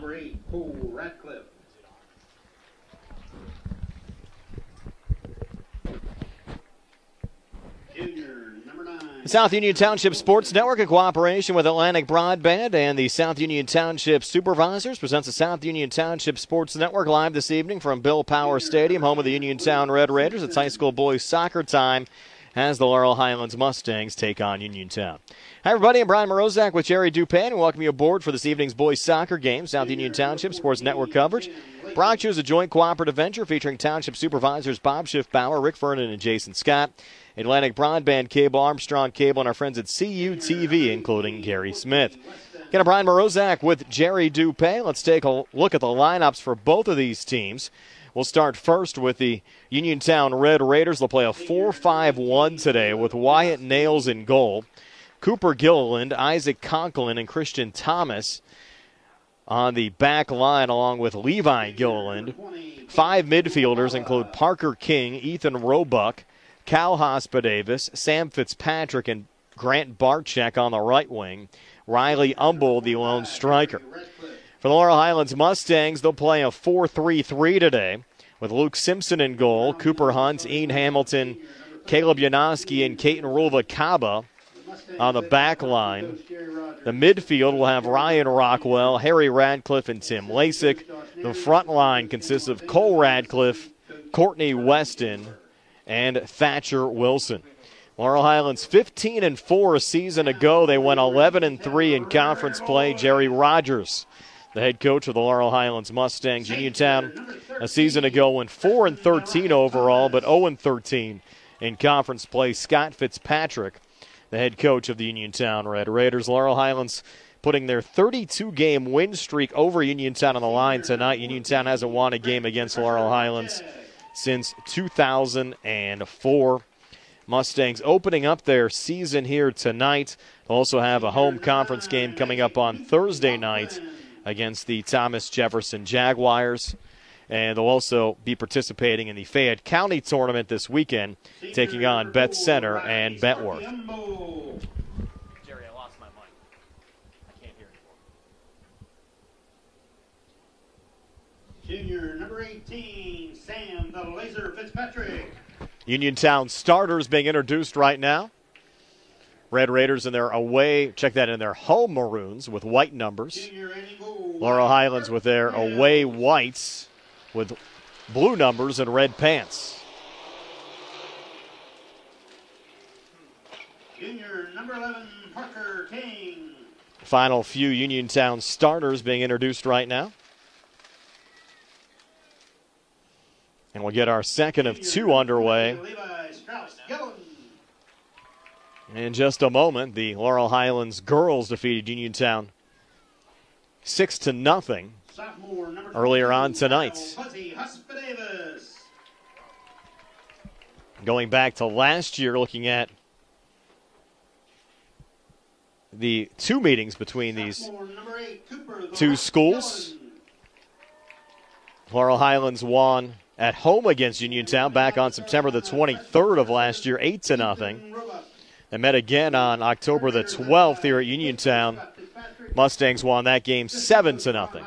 Number eight. South Union Township Sports Network, in cooperation with Atlantic Broadband and the South Union Township Supervisors, presents the South Union Township Sports Network live this evening from Bill Power Stadium, home of the Uniontown Red Raiders. It's high school boys soccer time as the Laurel Highlands Mustangs take on Uniontown. Hi, everybody. I'm Brian Morozak with Jerry Dupin, and welcome you aboard for this evening's boys soccer game. South Union Township Sports Network coverage. Brought as a joint cooperative venture featuring Township supervisors Bob Schiffbauer, Rick Vernon, and Jason Scott. Atlantic Broadband Cable, Armstrong Cable, and our friends at CUTV, including Gary Smith. Got a Brian Morozak with Jerry Dupay. Let's take a look at the lineups for both of these teams. We'll start first with the Uniontown Red Raiders. They'll play a 4 5 1 today with Wyatt Nails in goal, Cooper Gilliland, Isaac Conklin, and Christian Thomas on the back line, along with Levi Gilliland. Five midfielders include Parker King, Ethan Roebuck, Cal Hospadavis, Sam Fitzpatrick, and Grant Barchek on the right wing. Riley Umble, the lone striker. For the Laurel Highlands Mustangs, they'll play a 4 3 3 today with Luke Simpson in goal, Cooper Hunt, Ian Hamilton, Caleb Yanoski, and Caton Ruvalcaba on the back line. The midfield will have Ryan Rockwell, Harry Radcliffe, and Tim Lasik. The front line consists of Cole Radcliffe, Courtney Weston, and Thatcher Wilson. Laurel Highlands 15 and 4 a season ago. They went 11 and 3 in conference play. Jerry Rogers, the head coach of the Laurel Highlands Mustangs. Uniontown a season ago went 4 and 13 overall, but 0 and 13 in conference play. Scott Fitzpatrick, the head coach of the Uniontown Red Raiders. Laurel Highlands putting their 32 game win streak over Uniontown on the line tonight. Uniontown hasn't won a game against Laurel Highlands since 2004. Mustangs opening up their season here tonight. Also have a home conference game coming up on Thursday night against the Thomas Jefferson Jaguars. And they'll also be participating in the Fayette County tournament this weekend, taking on Beth Center and Bentworth. Jerry, I lost my mic. I can't hear anymore. Junior number 18, Sam the Laser Fitzpatrick. Uniontown starters being introduced right now. Red Raiders in their away, check that in their home maroons with white numbers. Laurel Highlands with their away whites with blue numbers and red pants. Junior number 11, Parker King. Final few Uniontown starters being introduced right now. And we'll get our second of two underway. In just a moment, the Laurel Highlands girls defeated Uniontown six to nothing earlier on tonight. Going back to last year, looking at the two meetings between these two schools. Laurel Highlands won at home against Uniontown back on September the 23rd of last year, 8 to nothing. They met again on October the 12th here at Uniontown. Mustangs won that game 7 to nothing.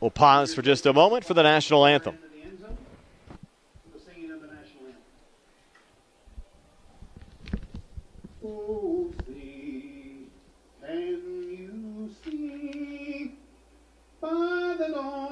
We'll pause for just a moment for the national anthem. by the dawn's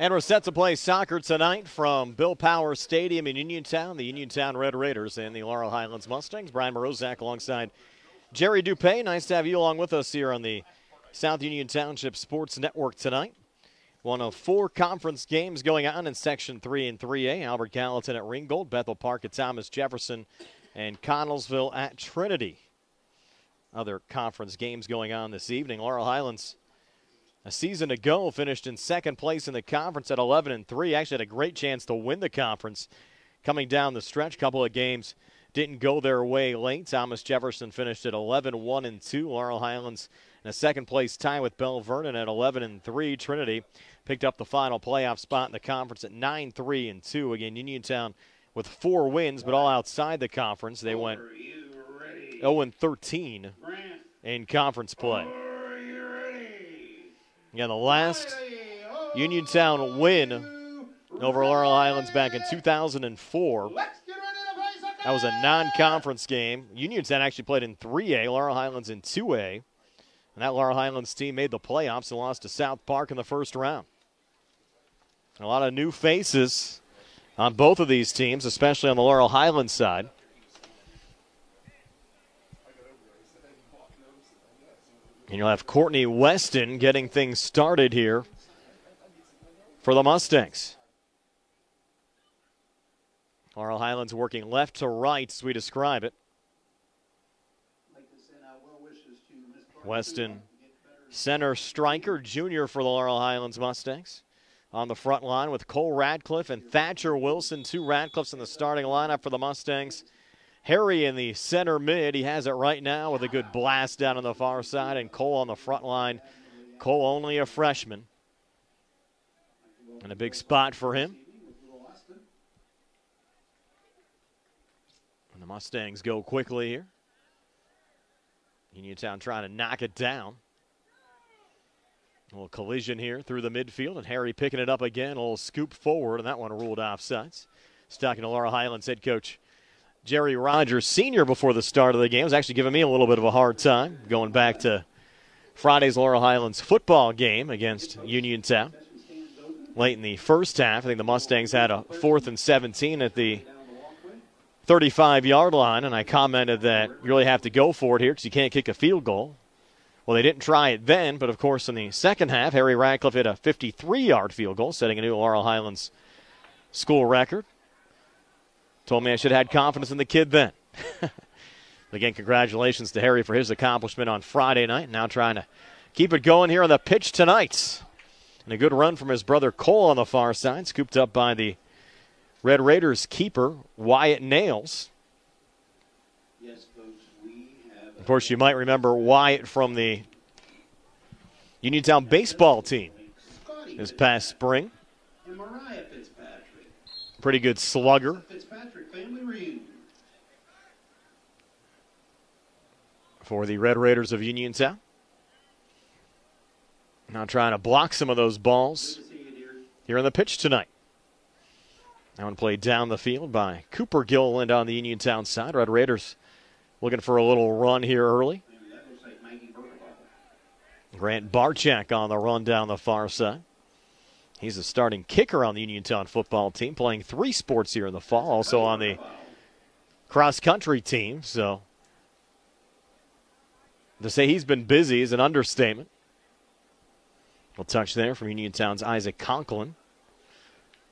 And we're set to play soccer tonight from Bill Power Stadium in Uniontown. The Uniontown Red Raiders and the Laurel Highlands Mustangs. Brian Morozak alongside Jerry Dupay. Nice to have you along with us here on the South Union Township Sports Network tonight. One of four conference games going on in Section 3 and 3A. Albert Gallatin at Ringgold, Bethel Park at Thomas Jefferson, and Connellsville at Trinity. Other conference games going on this evening. Laurel Highlands a season ago finished in second place in the conference at 11 and 3 actually had a great chance to win the conference. Coming down the stretch couple of games didn't go their way late. Thomas jefferson finished at 11 1 and 2 laurel highlands in a second place tie with bell vernon at 11 and 3 trinity picked up the final playoff spot in the conference at 9 3 and 2 again uniontown with four wins but all outside the conference. They went 0 and 13 in conference play Again, the last Uniontown win over Laurel Highlands back in 2004. That was a non conference game. Uniontown actually played in 3A, Laurel Highlands in 2A. And that Laurel Highlands team made the playoffs and lost to South Park in the first round. A lot of new faces on both of these teams, especially on the Laurel Highlands side. And you'll have Courtney Weston getting things started here for the Mustangs. Laurel Highlands working left to right as we describe it. Weston, center striker, junior for the Laurel Highlands Mustangs. On the front line with Cole Radcliffe and Thatcher Wilson, two Radcliffes in the starting lineup for the Mustangs. Harry in the center mid. He has it right now with a good blast down on the far side, and Cole on the front line. Cole only a freshman. And a big spot for him. And the Mustangs go quickly here. Uniontown trying to knock it down. A little collision here through the midfield, and Harry picking it up again. A little scoop forward, and that one ruled off sides. Talking to Laurel Highlands head coach Jerry Rogers Sr. before the start of the game was actually giving me a little bit of a hard time going back to Friday's Laurel Highlands football game against Uniontown. Late in the first half, I think the Mustangs had a fourth and 17 at the 35 yard line, and I commented that you really have to go for it here because you can't kick a field goal. Well, they didn't try it then, but of course, in the second half, Harry Radcliffe hit a 53 yard field goal, setting a new Laurel Highlands school record. Told me I should have had confidence in the kid then. Again, congratulations to Harry for his accomplishment on Friday night. Now trying to keep it going here on the pitch tonight. And a good run from his brother Cole on the far side, scooped up by the Red Raiders keeper, Wyatt Nails. Yes, folks, of course, you might remember Wyatt from the Uniontown baseball team this past spring. Pretty good slugger. For the Red Raiders of Uniontown. Now trying to block some of those balls here on the pitch tonight. That one played down the field by Cooper Gilliland on the Uniontown side. Red Raiders looking for a little run here early. Grant Barchak on the run down the far side. He's a starting kicker on the Uniontown football team, playing three sports here in the fall, also on the cross country team. So to say he's been busy is an understatement. We'll touch there from Uniontown's Isaac Conklin.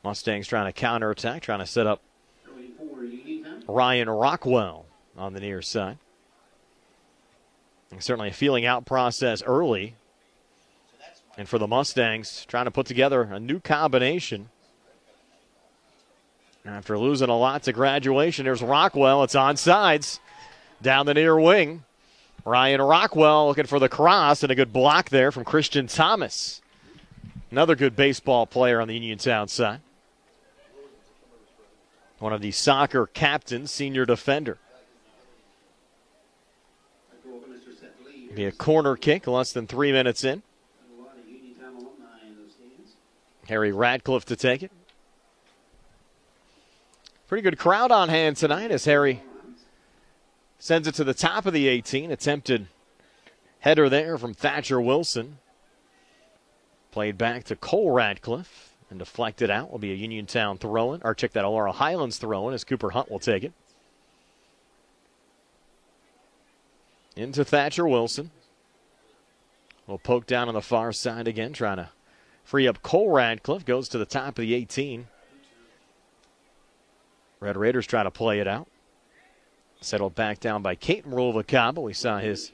Mustangs trying to counterattack, trying to set up Ryan Rockwell on the near side. And certainly a feeling out process early and for the Mustangs, trying to put together a new combination. After losing a lot to graduation, there's Rockwell. It's on sides down the near wing. Ryan Rockwell looking for the cross and a good block there from Christian Thomas. Another good baseball player on the Uniontown side. One of the soccer captains, senior defender. Be a corner kick less than three minutes in. Harry Radcliffe to take it. Pretty good crowd on hand tonight as Harry sends it to the top of the 18. Attempted header there from Thatcher Wilson. Played back to Cole Radcliffe. and deflected out. Will be a Uniontown throw in, or check that Laurel Highlands throw in as Cooper Hunt will take it. Into Thatcher Wilson. Will poke down on the far side again, trying to free up Cole Radcliffe. Goes to the top of the 18. Red Raiders try to play it out. Settled back down by Caton Ruvalcaba. We saw his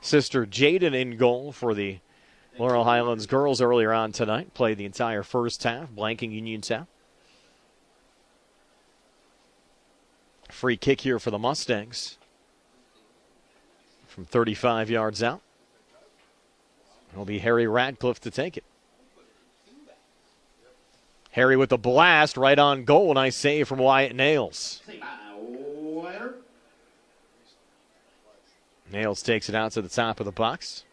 sister Jaden in goal for the Laurel Highlands girls earlier on tonight. Played the entire first half, blanking Uniontown. Free kick here for the Mustangs from 35 yards out. It'll be Harry Radcliffe to take it. Harry with a blast right on goal. Nice save from Wyatt Nails. Nails takes it out to the top of the box.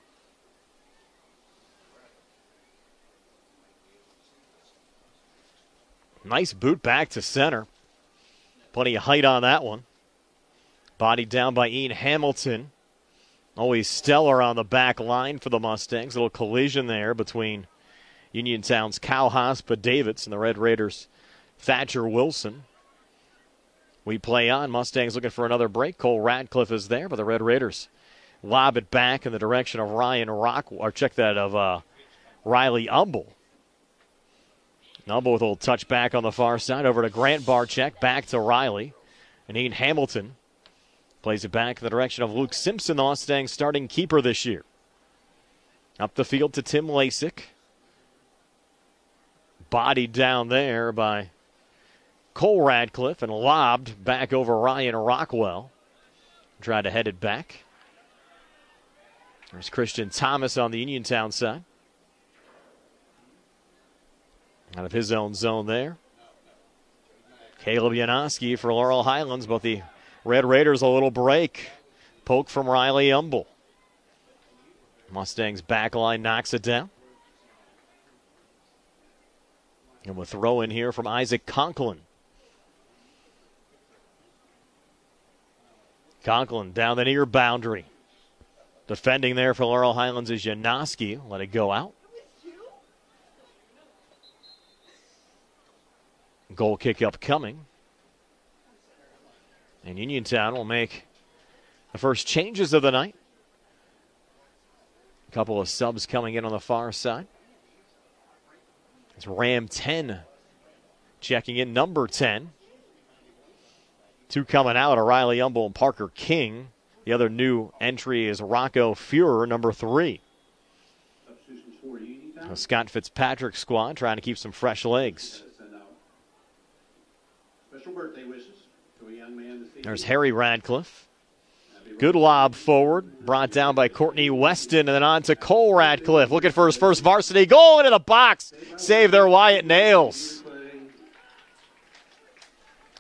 Nice boot back to center. Plenty of height on that one. Body down by Ian Hamilton. Always stellar on the back line for the Mustangs. A little collision there between Uniontown's Cal Hospa Davids and the Red Raiders' Thatcher Wilson. We play on. Mustangs looking for another break. Cole Radcliffe is there, but the Red Raiders lob it back in the direction of Ryan Rock, or check that of uh, Riley Umble. Umble with a little touch back on the far side over to Grant Barcheck, back to Riley. And Ian Hamilton plays it back in the direction of Luke Simpson, the Mustangs starting keeper this year. Up the field to Tim Lasik. Bodied down there by Cole Radcliffe and lobbed back over Ryan Rockwell. Tried to head it back. There's Christian Thomas on the Uniontown side. Out of his own zone there. Caleb Yanoski for Laurel Highlands, but the Red Raiders a little break. Poke from Riley Umble. Mustangs back line knocks it down. And we'll throw in here from Isaac Conklin. Conklin down the near boundary. Defending there for Laurel Highlands is Yanoski. Let it go out. Goal kick upcoming. And Uniontown will make the first changes of the night. A couple of subs coming in on the far side. It's Ram 10 checking in, number 10. Two coming out are Riley Umble and Parker King. The other new entry is Rocco Fuhrer, number three. Scott Fitzpatrick squad trying to keep some fresh legs. There's Harry Radcliffe. Good lob forward, brought down by Courtney Weston, and then on to Cole Radcliffe, looking for his first varsity goal into the box. Save there, Wyatt Nails.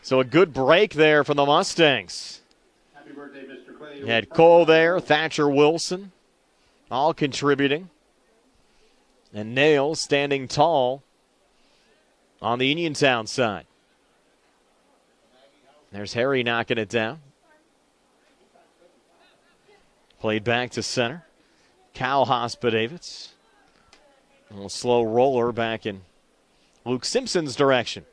So a good break there from the Mustangs. Happy birthday, Mr. You had Cole there, Thatcher Wilson, all contributing. And Nails standing tall on the Uniontown side. There's Harry knocking it down. Played back to center. Cal Hospitavis. A little slow roller back in Luke Simpson's direction.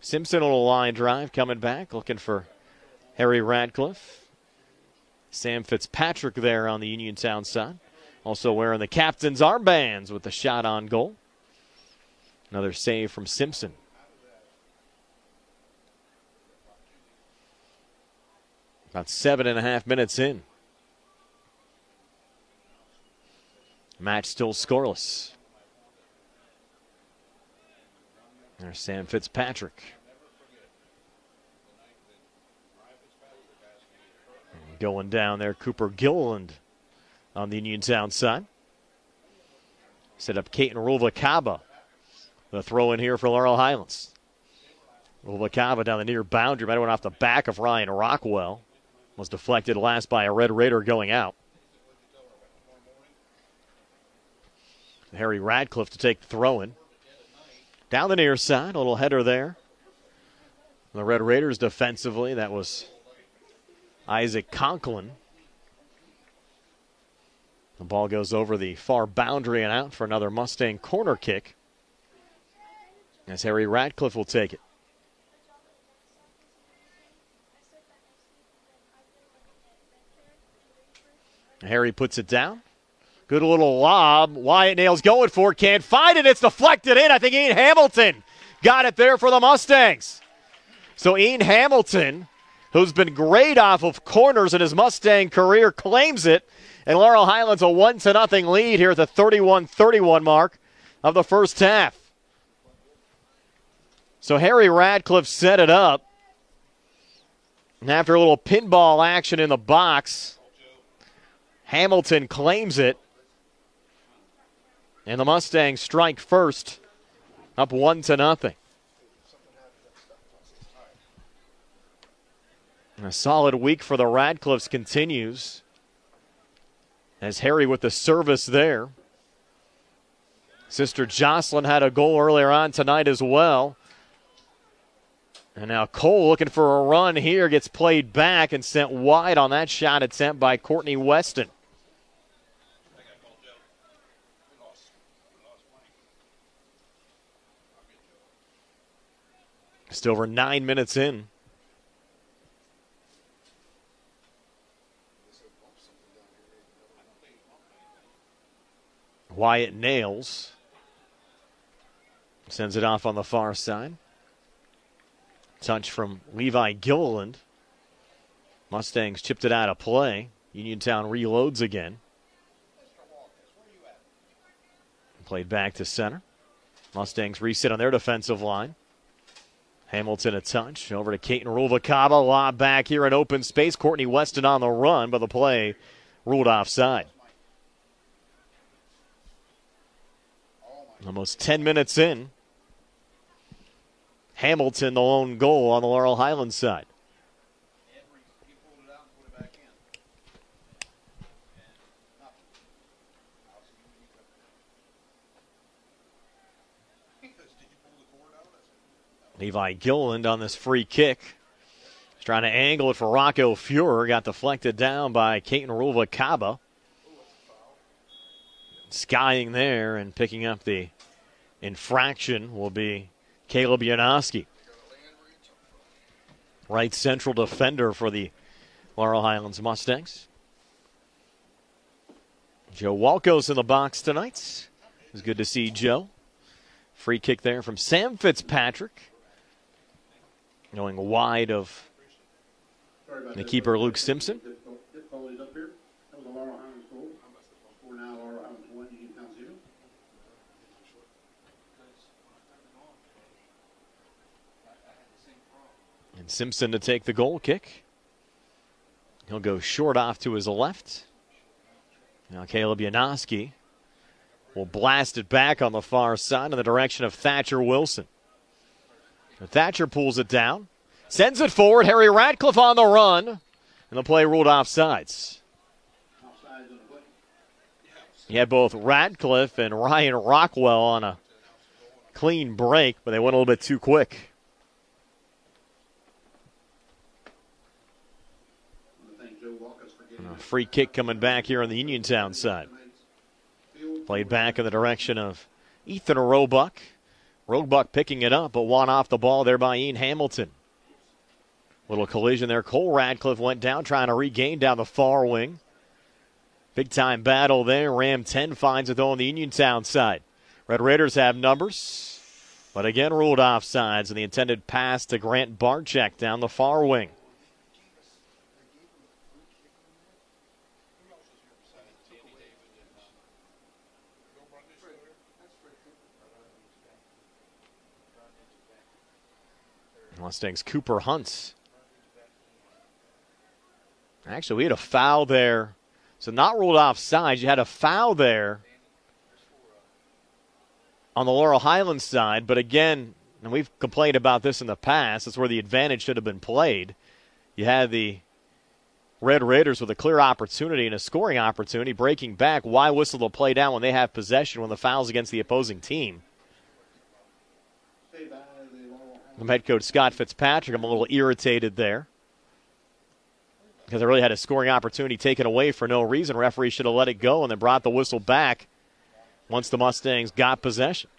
Simpson on a line drive coming back, looking for Harry Radcliffe. Sam Fitzpatrick there on the Uniontown side. Also wearing the captain's armbands with the shot on goal. Another save from Simpson. About seven and a half minutes in. Match still scoreless. There's Sam Fitzpatrick. Going down there, Cooper Gilliland on the Uniontown side. Set up Caton Ruvalcaba. The throw in here for Laurel Highlands. Ruvalcaba down the near boundary. Might have went off the back of Ryan Rockwell. Was deflected last by a Red Raider going out. Harry Radcliffe to take the throw in. Down the near side, a little header there. The Red Raiders defensively, that was Isaac Conklin. The ball goes over the far boundary and out for another Mustang corner kick. As Harry Radcliffe will take it. Harry puts it down. Good little lob. Wyatt Nails going for it. Can't find it. It's deflected in. I think Ian Hamilton got it there for the Mustangs. So Ian Hamilton, who's been great off of corners in his Mustang career, claims it. And Laurel Highlands a 1 to nothing lead here at the 31 31 mark of the first half. So Harry Radcliffe set it up. And after a little pinball action in the box, Hamilton claims it. And the Mustangs strike first, up one to nothing. A solid week for the Radcliffes continues. As Harry with the service there. Sister Jocelyn had a goal earlier on tonight as well. And now Cole looking for a run here gets played back and sent wide on that shot attempt by Courtney Weston. Just over nine minutes in. Wyatt Nails sends it off on the far side. Touch from Levi Gilliland. Mustangs chipped it out of play. Uniontown reloads again. Played back to center. Mustangs reset on their defensive line. Hamilton a touch. Over to Caton Ruvalcaba. Lob back here in open space. Courtney Weston on the run, but the play ruled offside. Almost 10 minutes in. Hamilton, the lone goal on the Laurel Highlands side. Levi Gilliland on this free kick. He's trying to angle it for Rocco Fuhrer. Got deflected down by Caton Ruvalcaba. Skying there and picking up the infraction will be Caleb Yanoski. Right central defender for the Laurel Highlands Mustangs. Joe Walco's in the box tonight. It's good to see Joe. Free kick there from Sam Fitzpatrick. Going wide of the keeper Luke Simpson. And Simpson to take the goal kick. He'll go short off to his left. Now Caleb Yanoski will blast it back on the far side in the direction of Thatcher Wilson. Thatcher pulls it down, sends it forward. Harry Radcliffe on the run, and the play ruled offsides. He had both Radcliffe and Ryan Rockwell on a clean break, but they went a little bit too quick. A free kick coming back here on the Uniontown side. Played back in the direction of Ethan Roebuck. Roebuck picking it up, but one off the ball there by Ian Hamilton. Little collision there. Cole Radcliffe went down trying to regain down the far wing. Big time battle there. Ram 10 finds it though on the Uniontown side. Red Raiders have numbers, but again ruled offsides and the intended pass to Grant Barczyk down the far wing. Mustangs Cooper Hunts. Actually, we had a foul there. So not ruled offside. You had a foul there on the Laurel Highlands side. But again, and we've complained about this in the past, that's where the advantage should have been played. You had the Red Raiders with a clear opportunity and a scoring opportunity breaking back. Why whistle the play down when they have possession when the foul's against the opposing team? I'm head coach Scott Fitzpatrick. I'm a little irritated there. because I really had a scoring opportunity taken away for no reason. Referee should have let it go and then brought the whistle back once the Mustangs got possession.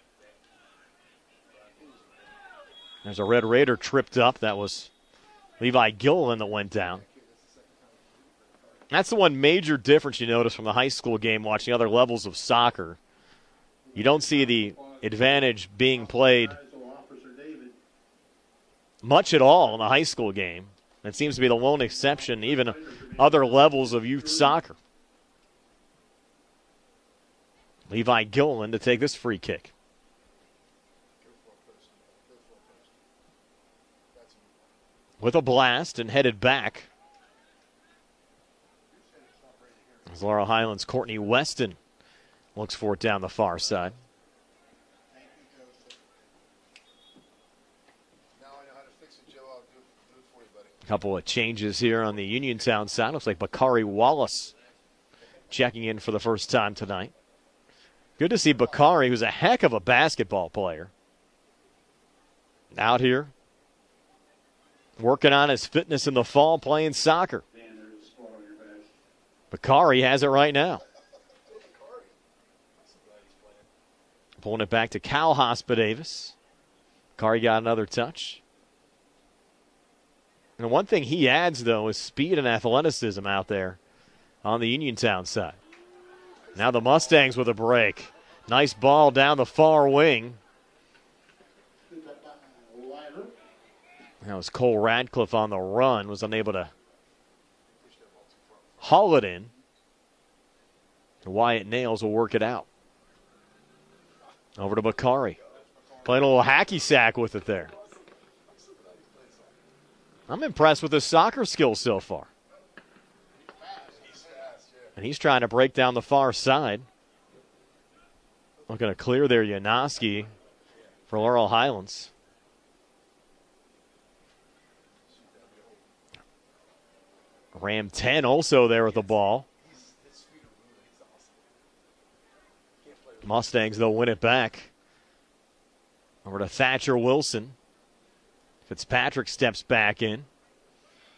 There's a Red Raider tripped up. That was Levi Gilliland that went down. That's the one major difference you notice from the high school game watching other levels of soccer. You don't see the advantage being played much at all in the high school game. It seems to be the lone exception, even other levels of youth soccer. Levi Gilliland to take this free kick. With a blast and headed back. As Laurel Highlands Courtney Weston looks for it down the far side. Couple of changes here on the Uniontown side. Looks like Bakari Wallace checking in for the first time tonight. Good to see Bakari, who's a heck of a basketball player, out here working on his fitness in the fall, playing soccer. Bakari has it right now. Pulling it back to Cal Hospitavis. Bakari got another touch. And one thing he adds, though, is speed and athleticism out there on the Uniontown side. Now the Mustangs with a break. Nice ball down the far wing. That was Cole Radcliffe on the run, was unable to haul it in. Wyatt Nails will work it out. Over to Bakari. Playing a little hacky sack with it there. I'm impressed with his soccer skills so far. And he's trying to break down the far side. Looking to clear there, Yanoski for Laurel Highlands. Ram 10 also there with the ball. Mustangs, they'll win it back. Over to Thatcher Wilson. Fitzpatrick steps back in.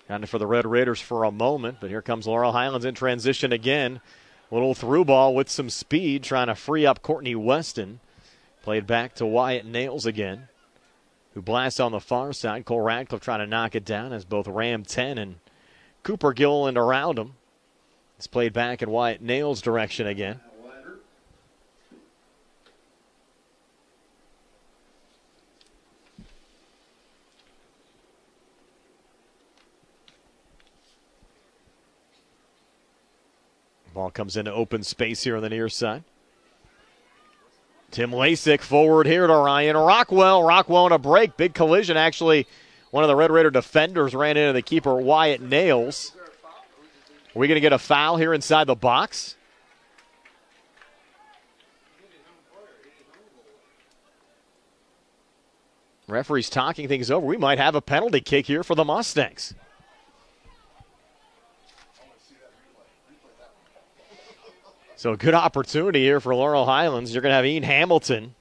Kind of for the Red Raiders for a moment, but here comes Laurel Highlands in transition again. Little through ball with some speed, trying to free up Courtney Weston. Played back to Wyatt Nails again, who blasts on the far side. Cole Radcliffe trying to knock it down as both Ram 10 and Cooper Gilliland around him. It's played back in Wyatt Nails' direction again. Ball comes into open space here on the near side. Tim Lasik forward here to Ryan Rockwell. Rockwell on a break. Big collision. Actually, one of the Red Raider defenders ran into the keeper, Wyatt Nails. Are we going to get a foul here inside the box? Referee's talking things over. We might have a penalty kick here for the Mustangs. So, a good opportunity here for Laurel Highlands. You're going to have Ian Hamilton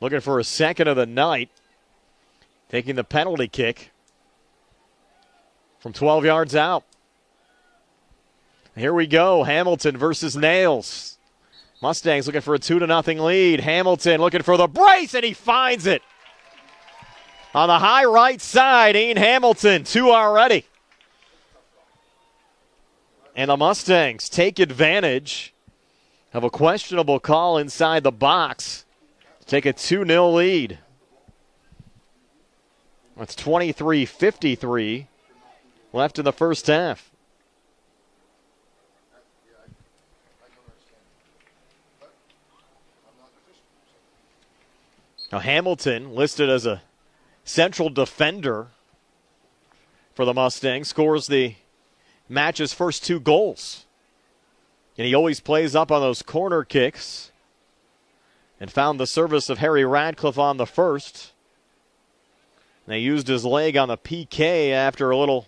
looking for a second of the night, taking the penalty kick from 12 yards out. Here we go. Hamilton versus Nails. Mustangs looking for a 2 to nothing lead. Hamilton looking for the brace, and he finds it. On the high right side, Ian Hamilton, two already. And the Mustangs take advantage of a questionable call inside the box to take a 2 0 lead. That's 23 53 left in the first half. Now, Hamilton, listed as a central defender for the Mustangs, scores the match's first two goals. And he always plays up on those corner kicks. And found the service of Harry Radcliffe on the first. And they used his leg on the PK after a little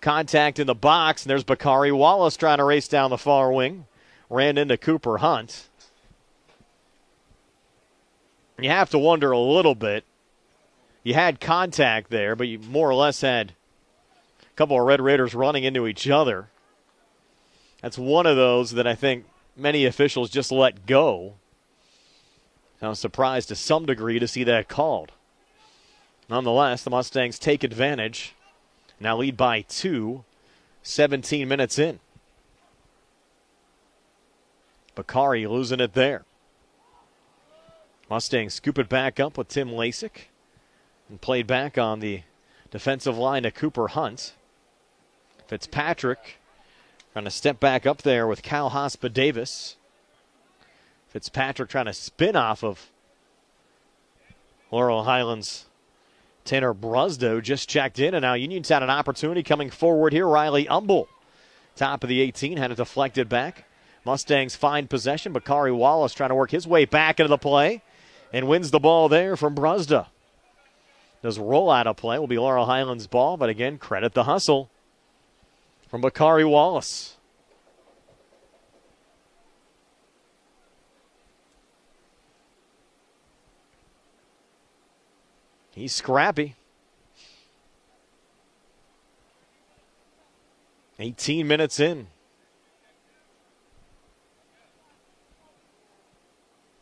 contact in the box. And there's Bakari Wallace trying to race down the far wing. Ran into Cooper Hunt. You have to wonder a little bit. You had contact there, but you more or less had A couple of Red Raiders running into each other. That's one of those that I think many officials just let go. I was surprised to some degree to see that called. Nonetheless, the Mustangs take advantage. Now lead by two, 17 minutes in. Bakari losing it there. Mustangs scoop it back up with Tim Lasik and played back on the defensive line to Cooper Hunt. Fitzpatrick trying to step back up there with Cal Hospa Davis. Fitzpatrick trying to spin off of Laurel Highlands. Tanner Brusdo just checked in, and now Union's had an opportunity coming forward here. Riley Umble, top of the 18, had it deflected back. Mustangs find possession. Bakari Wallace trying to work his way back into the play and wins the ball there from Brusda. Does roll out of play will be Laurel Highlands' ball, but again, credit the hustle from Bakari Wallace. He's scrappy. 18 minutes in.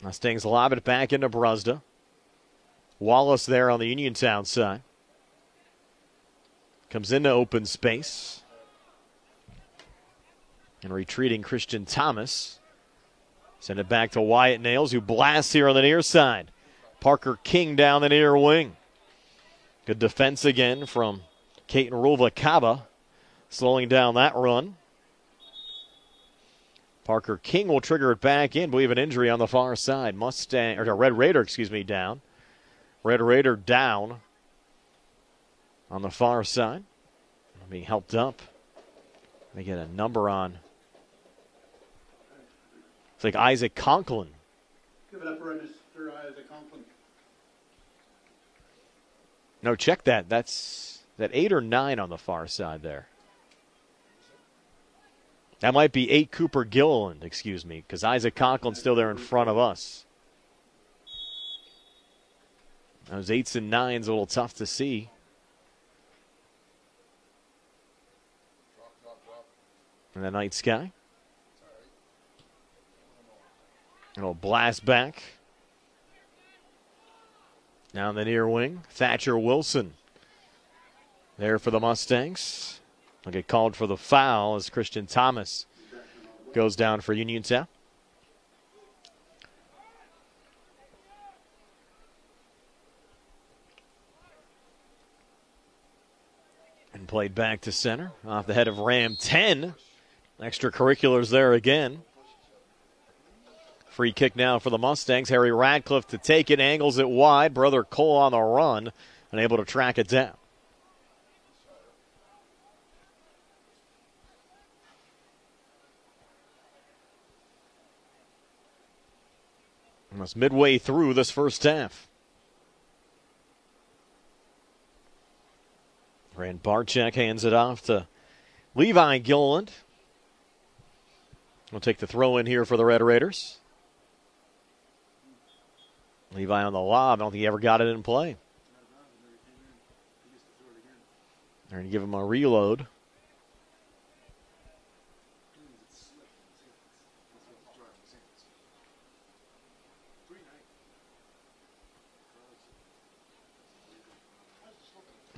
Mustangs lob it back into Brusda. Wallace there on the Uniontown side. Comes into open space. And retreating Christian Thomas. Send it back to Wyatt Nails, who blasts here on the near side. Parker King down the near wing. Good defense again from Caton Rulva slowing down that run. Parker King will trigger it back in. Believe an injury on the far side. Mustang or Red Raider, excuse me, down. Red Raider down on the far side. Being helped up. Me get a number on. It's like Isaac Conklin. Give it up for Mr. Isaac Conklin. No, check that. That's that eight or nine on the far side there. That might be eight Cooper Gilliland, excuse me, because Isaac Conklin's still there in front of us. Those eights and nines a little tough to see. In the night sky. It'll blast back. Down the near wing, Thatcher Wilson. There for the Mustangs. Will get called for the foul as Christian Thomas goes down for Uniontown. And played back to center off the head of Ram 10. Extracurriculars there again. Free kick now for the Mustangs. Harry Radcliffe to take it, angles it wide. Brother Cole on the run, unable to track it down. Almost midway through this first half. Grant Barchek hands it off to Levi Gilliland. We'll take the throw in here for the Red Raiders. Levi on the lob. I don't think he ever got it in play. They're going to give him a reload.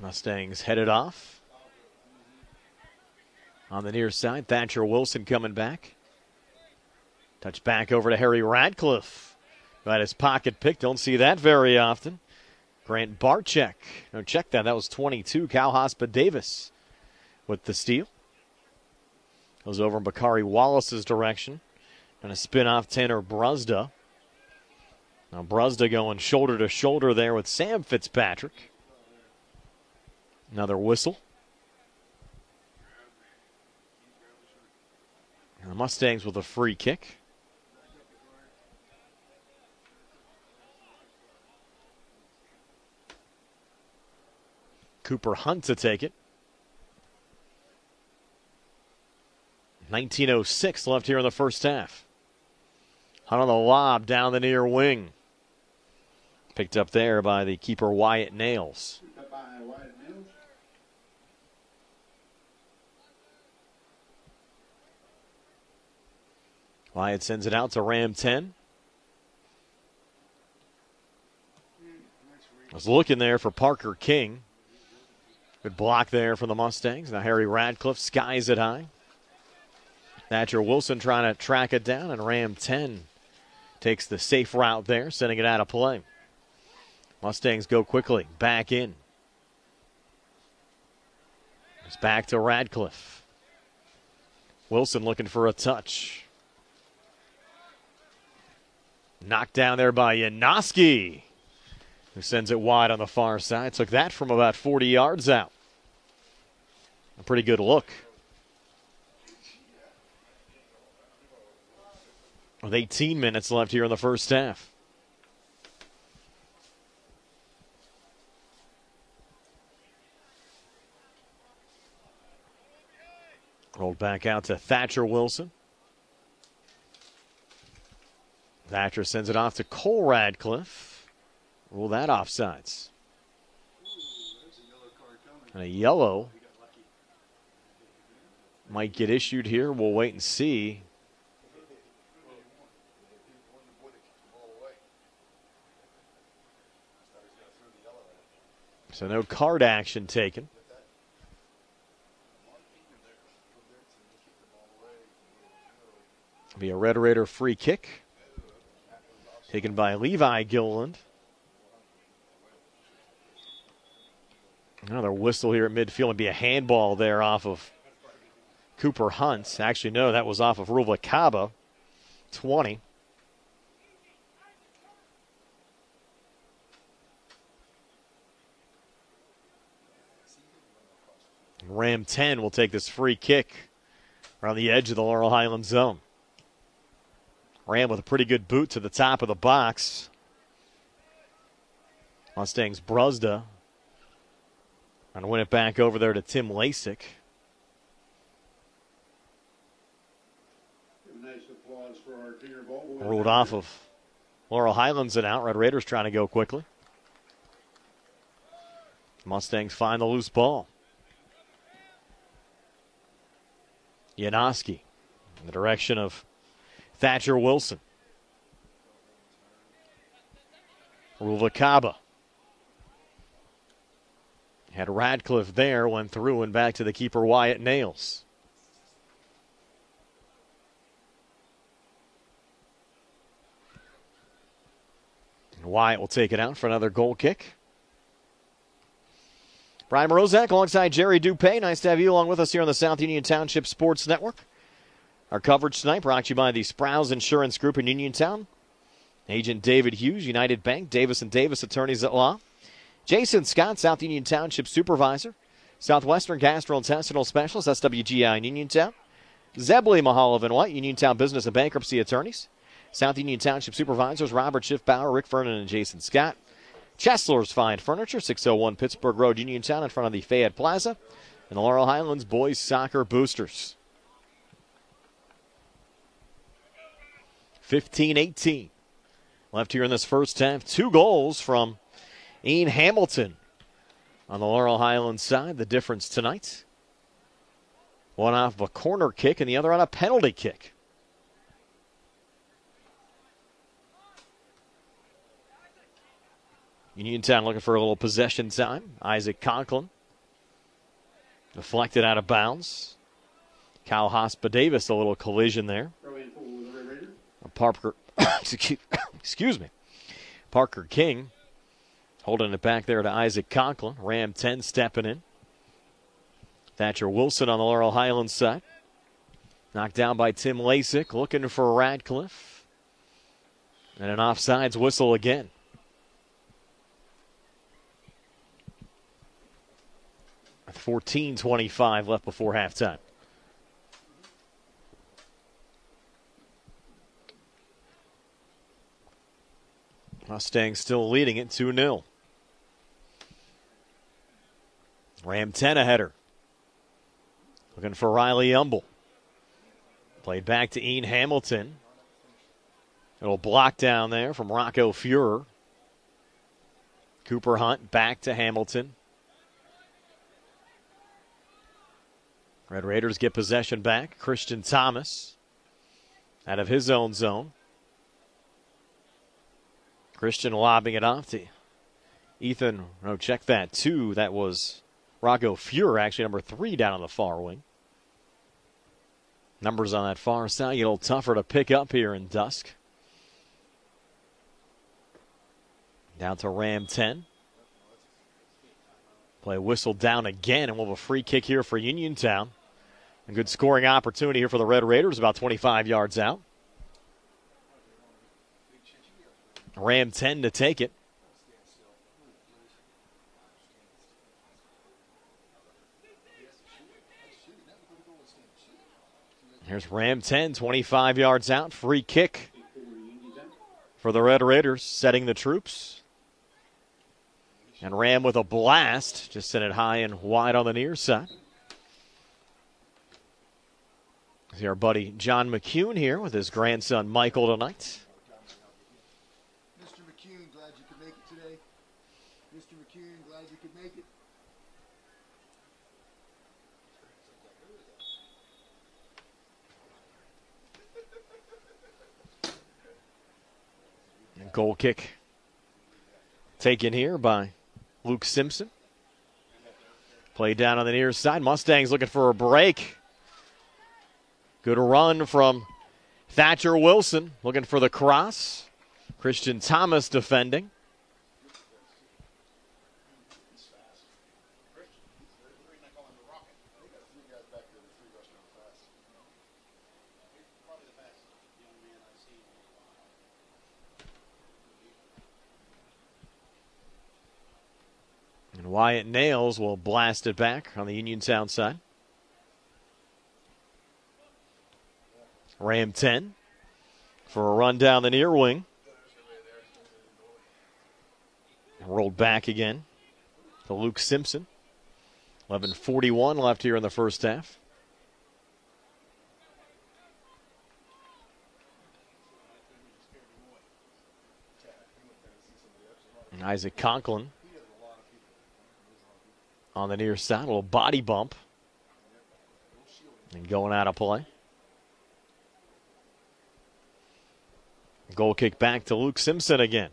Mustangs headed off. On the near side, Thatcher Wilson coming back. Touch back over to Harry Radcliffe. Got his pocket pick. Don't see that very often. Grant Barchek. No, check that. That was 22. Cal Hospa Davis with the steal. Goes over in Bakari Wallace's direction. And a spin off Tanner Brusda. Now Brusda going shoulder to shoulder there with Sam Fitzpatrick. Another whistle. And the Mustangs with a free kick. Cooper Hunt to take it. 1906 left here in the first half. Hunt on the lob down the near wing. Picked up there by the keeper Wyatt Nails. Wyatt sends it out to Ram 10. I was looking there for Parker King. Good block there for the Mustangs. Now Harry Radcliffe skies it high. Thatcher Wilson trying to track it down, and Ram 10 takes the safe route there, sending it out of play. Mustangs go quickly, back in. It's back to Radcliffe. Wilson looking for a touch. Knocked down there by Yanoski, who sends it wide on the far side. Took that from about 40 yards out. A pretty good look. With 18 minutes left here in the first half. Rolled back out to Thatcher Wilson. Thatcher sends it off to Cole Radcliffe. Rule that offsides. And a yellow might get issued here. We'll wait and see. So no card action taken. Be a Red Raider free kick taken by Levi Gilliland. Another whistle here at midfield and be a handball there off of Cooper Hunt. Actually, no, that was off of Ruvalcaba. 20. Ram 10 will take this free kick around the edge of the Laurel Highland zone. Ram with a pretty good boot to the top of the box. Mustangs Bruzda. And win it back over there to Tim Lasik. Ruled off of Laurel Highlands and out. Red Raiders trying to go quickly. Mustangs find the loose ball. Yanoski in the direction of Thatcher Wilson. Ruvalcaba. Had Radcliffe there, went through and back to the keeper Wyatt Nails. And Wyatt will take it out for another goal kick. Brian Morozak alongside Jerry Dupay. Nice to have you along with us here on the South Union Township Sports Network. Our coverage tonight brought to you by the Sproul's Insurance Group in Uniontown. Agent David Hughes, United Bank, Davis and Davis Attorneys at Law. Jason Scott, South Union Township Supervisor. Southwestern Gastrointestinal Specialist, SWGI in Uniontown. Zebley Mahalovan and White, Uniontown Business and Bankruptcy Attorneys. South Union Township Supervisors, Robert Schiffbauer, Rick Vernon, and Jason Scott. Chesler's Fine Furniture, 601 Pittsburgh Road, Uniontown, in front of the Fayette Plaza. And the Laurel Highlands Boys Soccer Boosters. 15 18. Left here in this first half. Two goals from Ian Hamilton on the Laurel Highlands side. The difference tonight. One off of a corner kick and the other on a penalty kick. Uniontown looking for a little possession time. Isaac Conklin deflected out of bounds. Cal Hospa Davis, a little collision there. Parker, excuse me, Parker King holding it back there to Isaac Conklin. Ram 10 stepping in. Thatcher Wilson on the Laurel Highlands side. Knocked down by Tim Lasik, looking for Radcliffe. And an offsides whistle again. Fourteen twenty-five left before halftime. Mustangs still leading it 2 0. Ram 10 a header. Looking for Riley Umble. Played back to Ian Hamilton. Little block down there from Rocco Fuhrer. Cooper Hunt back to Hamilton. Red Raiders get possession back. Christian Thomas out of his own zone. Christian lobbing it off to Ethan. No, check that. Two. That was Rocco Fuhr, actually, number three down on the far wing. Numbers on that far side get a little tougher to pick up here in dusk. Down to Ram 10. Play whistle down again, and we'll have a free kick here for Uniontown. A good scoring opportunity here for the Red Raiders, about 25 yards out. Ram 10 to take it. Here's Ram 10, 25 yards out. Free kick for the Red Raiders, setting the troops. And Ram with a blast, just sent it high and wide on the near side. See our buddy John McCune here with his grandson Michael tonight. Mr. McCune, glad you could make it today. Mr. McCune, glad you could make it. And goal kick taken here by Luke Simpson. Play down on the near side. Mustangs looking for a break. Good run from Thatcher Wilson looking for the cross. Christian Thomas defending. And Wyatt Nails will blast it back on the Uniontown side. Ram 10 for a run down the near wing. Rolled back again to Luke Simpson. 11.41 left here in the first half. Isaac Conklin on the near side, a little body bump. And going out of play. Goal kick back to Luke Simpson again.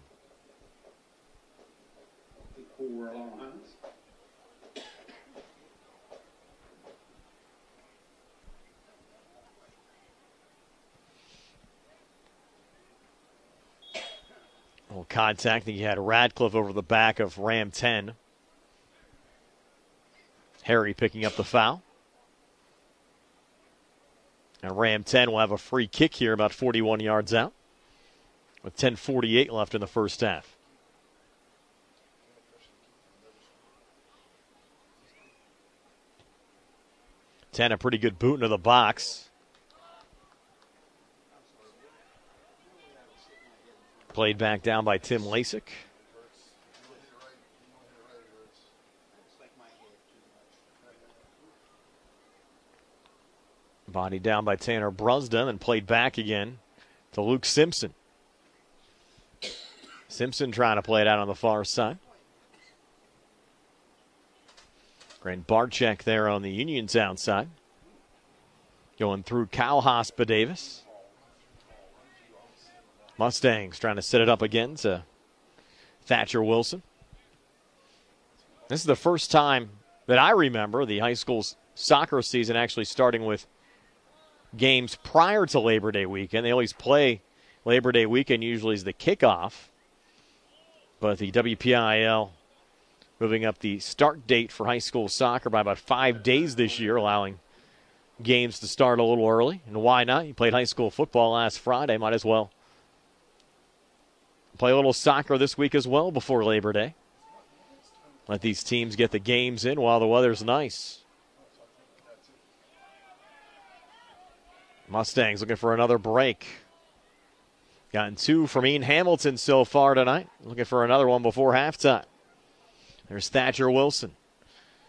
Little contact. He had Radcliffe over the back of Ram 10. Harry picking up the foul. And Ram 10 will have a free kick here about 41 yards out with 10.48 left in the first half. Ten a pretty good boot into the box. Played back down by Tim Lasik. Body down by Tanner Brusden and played back again to Luke Simpson. Simpson trying to play it out on the far side. Grant Barchek there on the Uniontown side. Going through Cal Hospa Davis. Mustangs trying to set it up again to Thatcher Wilson. This is the first time that I remember the high school's soccer season actually starting with games prior to Labor Day weekend. They always play Labor Day weekend, usually is the kickoff. But the WPIAL moving up the start date for high school soccer by about five days this year, allowing games to start a little early. And why not? You played high school football last Friday, might as well play a little soccer this week as well before Labor Day. Let these teams get the games in while the weather's nice. Mustangs looking for another break. Gotten two from Ian Hamilton so far tonight. Looking for another one before halftime. There's Thatcher Wilson.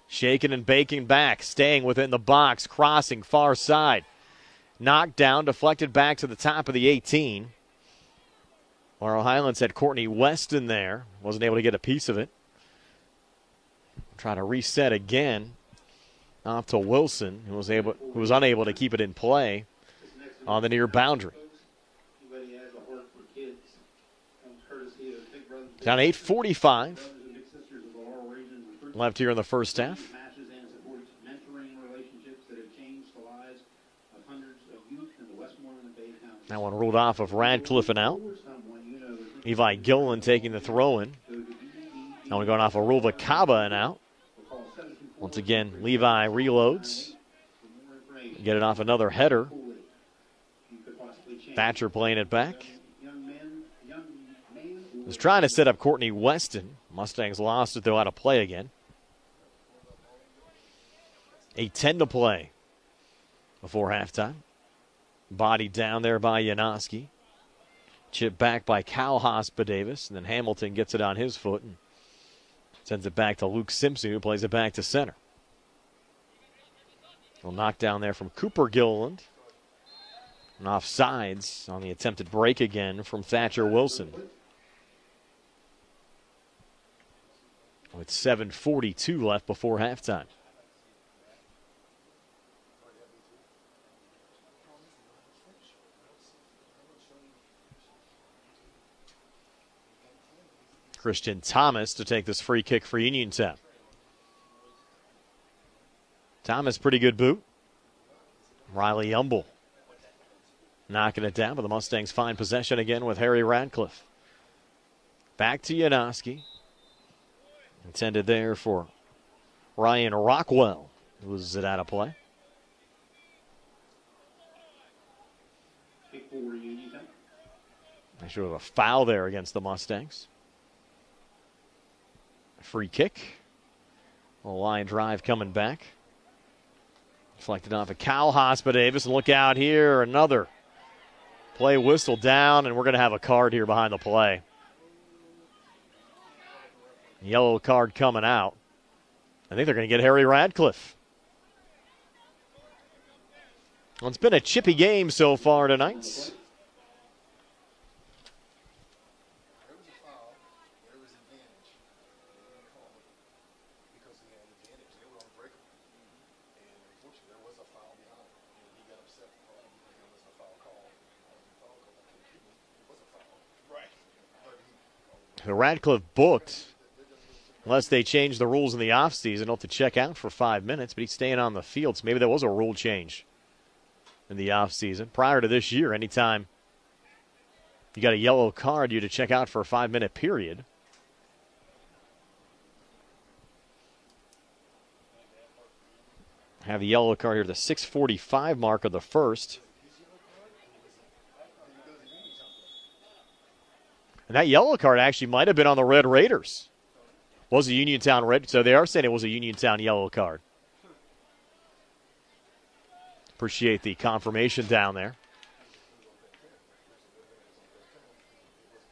Shaking and baking back, staying within the box, crossing far side. Knocked down, deflected back to the top of the 18. Laurel Highlands had Courtney Weston there. Wasn't able to get a piece of it. Try to reset again. Off to Wilson, who was able who was unable to keep it in play on the near boundary. Down 8.45 left here in the first half. That one rolled off of Radcliffe and out. Levi Gillen taking the throw in. we're going off of Ruvalcaba and out. Once again, Levi reloads. Get it off another header. Thatcher playing it back. Was trying to set up Courtney Weston. Mustangs lost it, though, out of play again. A 10 to play before halftime. Body down there by Yanoski. Chip back by Cal Davis, and then Hamilton gets it on his foot and sends it back to Luke Simpson, who plays it back to center. A knock down there from Cooper Gilliland. And off sides on the attempted break again from Thatcher Wilson. With 7.42 left before halftime. Christian Thomas to take this free kick for Union Uniontown. Thomas, pretty good boot. Riley Umble knocking it down, but the Mustangs find possession again with Harry Radcliffe. Back to Yanoski. Intended there for Ryan Rockwell. Was it out of play? Union sure was a foul there against the Mustangs. Free kick. A line drive coming back. Deflected off of Cal Davis. Look out here, another play whistle down, and we're going to have a card here behind the play. Yellow card coming out. I think they're going to get Harry Radcliffe. Well, it's been a chippy game so far tonight. There was a foul. There was advantage. They didn't call it because they had advantage. They were unbreakable. And unfortunately, there was a foul behind. And he got upset because there wasn't a foul call. There was a foul call. It was a foul. Right. But he, The Radcliffe booked, unless they change the rules in the offseason, he'll have to check out for five minutes, but he's staying on the field. So maybe that was a rule change in the offseason. Prior to this year, anytime you got a yellow card, you had to check out for a five minute period. Have the yellow card here the 645 mark of the first. And that yellow card actually might have been on the Red Raiders. Was a Uniontown Red, so they are saying it was a Uniontown yellow card. Appreciate the confirmation down there.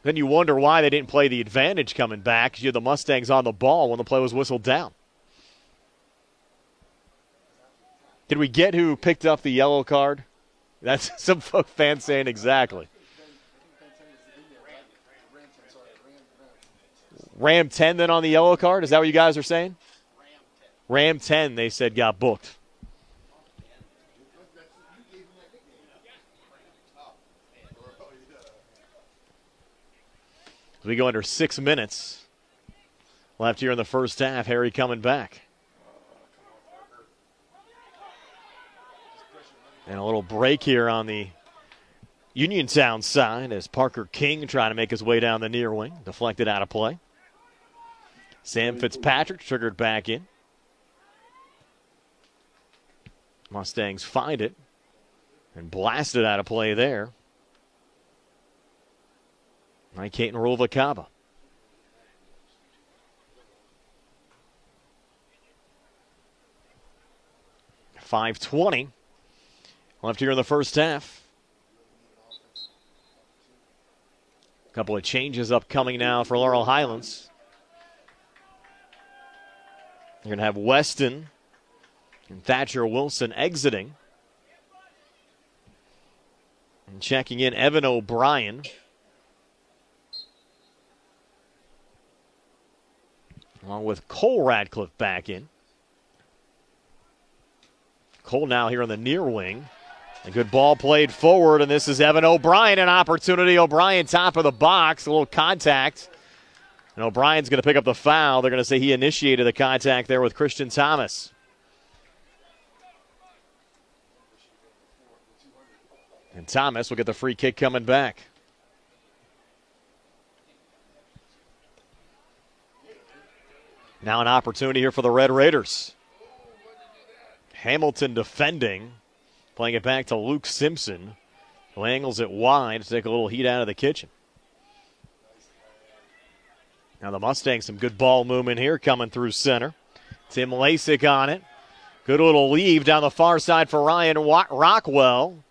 Then you wonder why they didn't play the advantage coming back. You had the Mustangs on the ball when the play was whistled down. Did we get who picked up the yellow card? That's some folk fans saying exactly. Ram 10 then on the yellow card? Is that what you guys are saying? Ram 10, they said got booked. We go under six minutes left here in the first half, Harry coming back. And a little break here on the Uniontown side as Parker King trying to make his way down the near wing, deflected out of play. Sam Fitzpatrick triggered back in. Mustangs find it and blast it out of play there. Mike Caton Ruvalcaba. Five twenty left here in the first half. A couple of changes upcoming now for Laurel Highlands. You're going to have Weston and Thatcher Wilson exiting. And checking in Evan O'Brien. Along with Cole Radcliffe back in. Cole now here on the near wing. A good ball played forward, and this is Evan O'Brien. An opportunity. O'Brien top of the box. A little contact And O'Brien's going to pick up the foul. They're going to say he initiated the contact there with Christian Thomas. And Thomas will get the free kick coming back. Now an opportunity here for the Red Raiders. Hamilton defending, playing it back to Luke Simpson, who angles it wide to take a little heat out of the kitchen. Now the Mustangs, some good ball movement here coming through center. Tim Lasik on it. Good little leave down the far side for Ryan Rockwell.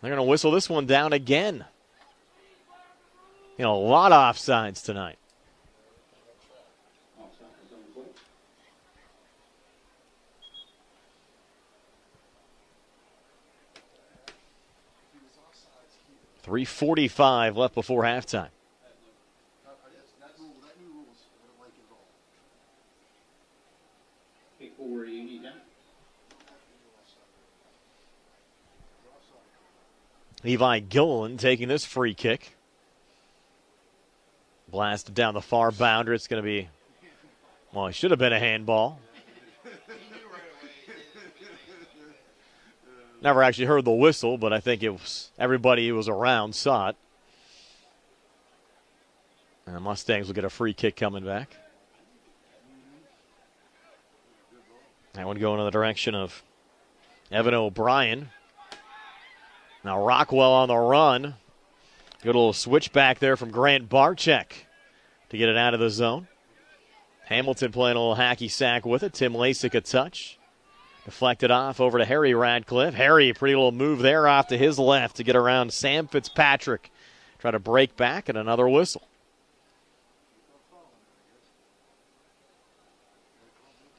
They're going to whistle this one down again. You know, a lot of offsides tonight. Three forty-five left before halftime. Levi Gilliland taking this free kick. Blasted down the far boundary. It's going to be, well, it should have been a handball. Never actually heard the whistle, but I think it was everybody who was around saw it. And the Mustangs will get a free kick coming back. That one going in the direction of Evan O'Brien. Now Rockwell on the run. Good little switch back there from Grant Barczyk to get it out of the zone. Hamilton playing a little hacky sack with it. Tim Lasik a touch. Deflected off over to Harry Radcliffe. Harry, pretty little move there off to his left to get around Sam Fitzpatrick. Try to break back and another whistle.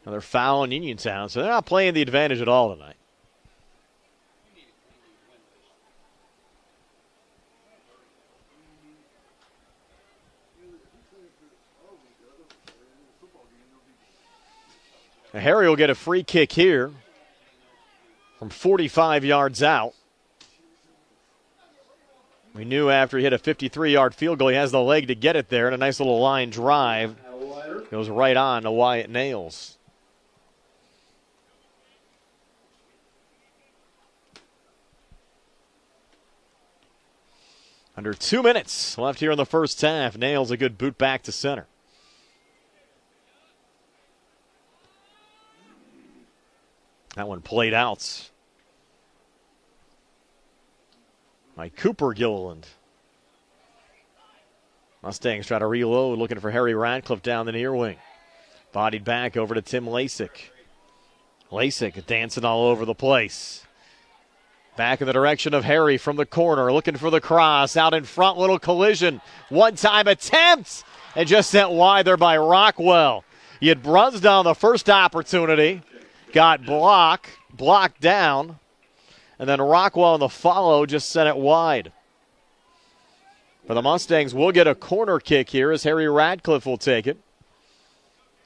Another foul in Uniontown, so they're not playing the advantage at all tonight. Now Harry will get a free kick here from 45 yards out. We knew after he hit a 53 yard field goal, he has the leg to get it there, and a nice little line drive goes right on to Wyatt Nails. Under two minutes left here in the first half. Nails a good boot back to center. That one played out by Cooper Gilliland. Mustangs try to reload, looking for Harry Radcliffe down the near wing. Bodied back over to Tim Lasik. Lasik dancing all over the place. Back in the direction of Harry from the corner, looking for the cross. Out in front, little collision. One time attempt, and just sent wide there by Rockwell. He had runs down the first opportunity got block, blocked down, and then Rockwell in the follow just sent it wide. But the Mustangs will get a corner kick here as Harry Radcliffe will take it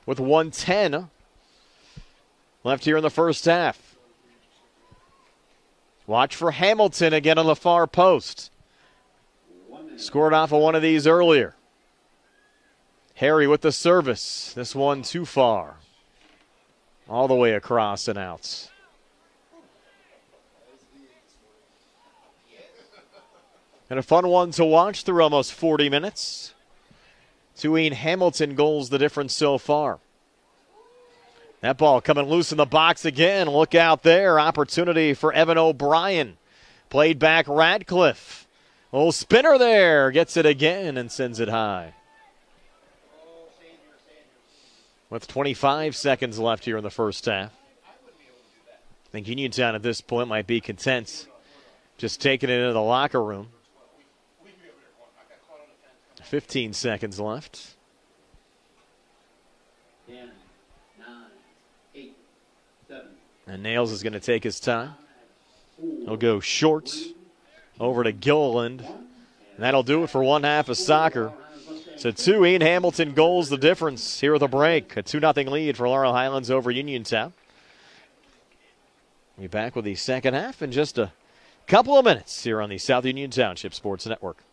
with 110 left here in the first half. Watch for Hamilton again on the far post. Scored off of one of these earlier. Harry with the service. This one too far all the way across and out. And a fun one to watch through almost 40 minutes. Ian Hamilton goals the difference so far. That ball coming loose in the box again. Look out there. Opportunity for Evan O'Brien. Played back Radcliffe. Little spinner there. Gets it again and sends it high. with 25 seconds left here in the first half. I think Uniontown at this point might be content just taking it into the locker room. 15 seconds left. 10, 9, 8, 7. And Nails is going to take his time. He'll go short over to Gilliland. And that'll do it for one half of soccer. So two Ian Hamilton goals the difference here at the break. A 2 0 lead for Laurel Highlands over Uniontown. We'll be back with the second half in just a couple of minutes here on the South Union Township Sports Network.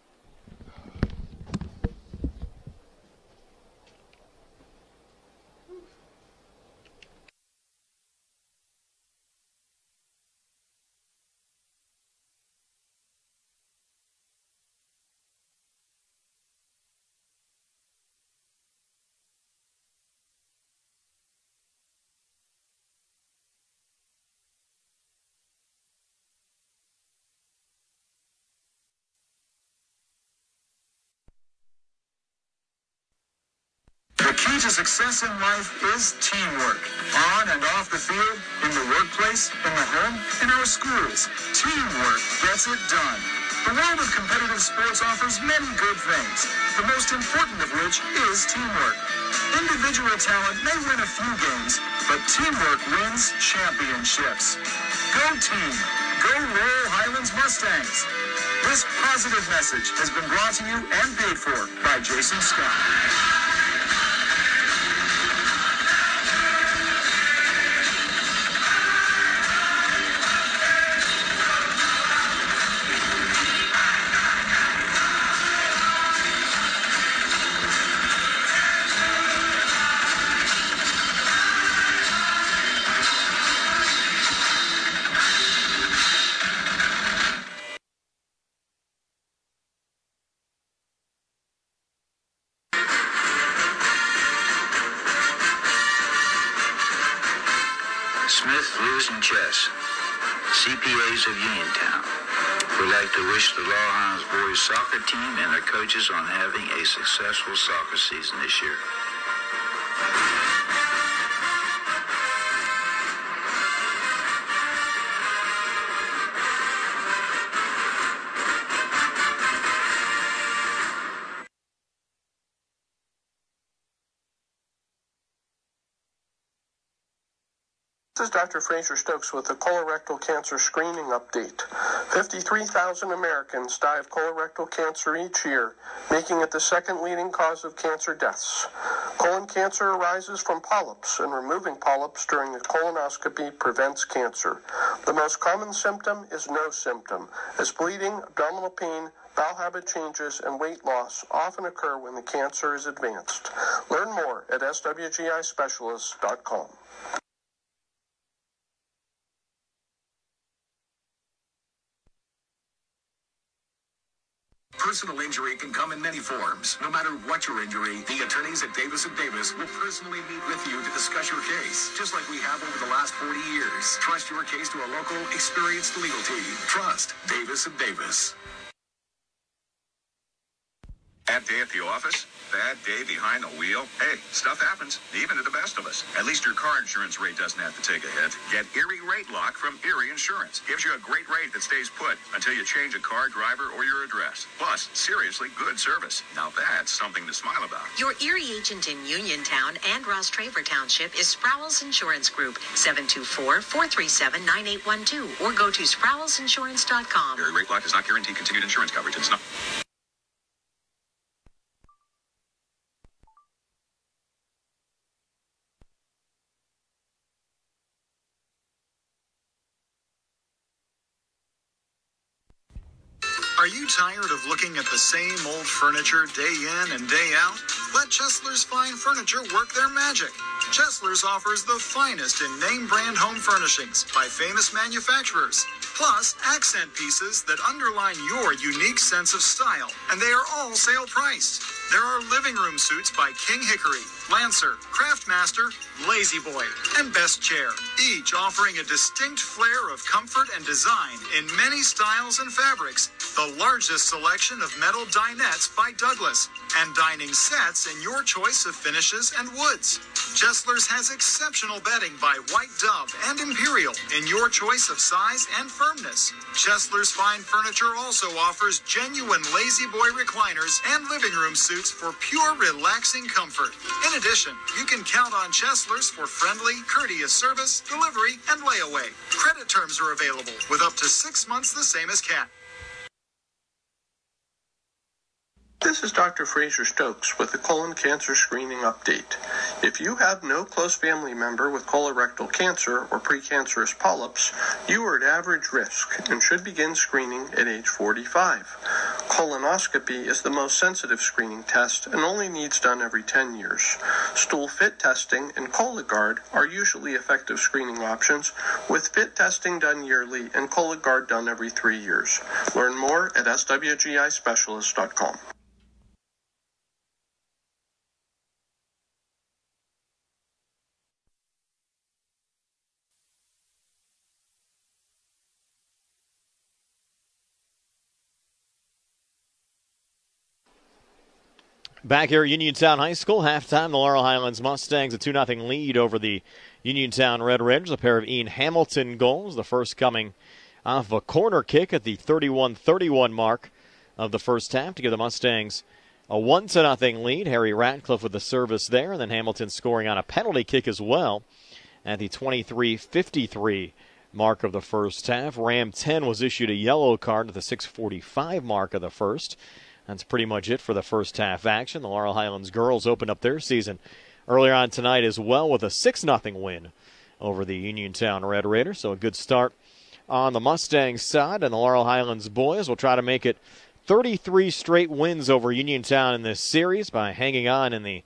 key to success in life is teamwork. On and off the field, in the workplace, in the home, in our schools. Teamwork gets it done. The world of competitive sports offers many good things, the most important of which is teamwork. Individual talent may win a few games, but teamwork wins championships. Go team! Go Laurel Highlands Mustangs! This positive message has been brought to you and paid for by Jason Scott. Successful soccer season this year. Is Dr. Fraser Stokes with a colorectal cancer screening update. 53,000 Americans die of colorectal cancer each year, making it the second leading cause of cancer deaths. Colon cancer arises from polyps, and removing polyps during a colonoscopy prevents cancer. The most common symptom is no symptom, as bleeding, abdominal pain, bowel habit changes, and weight loss often occur when the cancer is advanced. Learn more at swgispecialist.com. Personal injury can come in many forms. No matter what your injury, the attorneys at Davis & Davis will personally meet with you to discuss your case, just like we have over the last 40 years. Trust your case to a local, experienced legal team. Trust Davis & Davis. Bad day at the office? Bad day behind the wheel? Hey, stuff happens, even to the best of us. At least your car insurance rate doesn't have to take a hit. Get Erie Rate Lock from Erie Insurance. Gives you a great rate that stays put until you change a car, driver, or your address. Plus, seriously good service. Now that's something to smile about. Your Erie agent in Uniontown and Ross Traver Township is Sproul's Insurance Group, 724-437-9812, or go to sproulsinsurance.com. Erie Rate Lock does not guarantee continued insurance coverage. It's not. Tired of looking at the same old furniture day in and day out? Let Chesler's Fine Furniture work their magic. Chesler's offers the finest in name brand home furnishings by famous manufacturers, plus accent pieces that underline your unique sense of style, and they are all sale priced. There are living room suites by King Hickory, Lancer, Craftmaster, La-Z-Boy, and Best Chair, each offering a distinct flair of comfort and design in many styles and fabrics. The largest selection of metal dinettes by Douglas, and dining sets in your choice of finishes and woods. Chesler's has exceptional bedding by White Dove and Imperial in your choice of size and firmness. Chesler's Fine Furniture also offers genuine La-Z-Boy recliners and living room suites for pure relaxing comfort. In addition, you can count on Chesler's for friendly, courteous service, delivery, and layaway. Credit terms are available with up to six months the same as CAT. This is Dr. Fraser Stokes with the colon cancer screening update. If you have no close family member with colorectal cancer or precancerous polyps, you are at average risk and should begin screening at age 45. Colonoscopy is the most sensitive screening test and only needs done every 10 years. Stool fit testing and Cologuard are usually effective screening options, with fit testing done yearly and Cologuard done every three years. Learn more at swgispecialist.com. Back here at Uniontown High School, halftime, the Laurel Highlands Mustangs a 2 0 lead over the Uniontown Red Raiders. A pair of Ian Hamilton goals, the first coming off of a corner kick at the 31 31 mark of the first half to give the Mustangs a 1 0 lead. Harry Radcliffe with the service there, and then Hamilton scoring on a penalty kick as well at the 23 53 mark of the first half. Ram 10 was issued a yellow card at the 645 mark of the first. That's pretty much it for the first half action. The Laurel Highlands girls opened up their season earlier on tonight as well with a 6 0 win over the Uniontown Red Raiders. So a good start on the Mustangs side, and the Laurel Highlands boys will try to make it 33 straight wins over Uniontown in this series by hanging on in the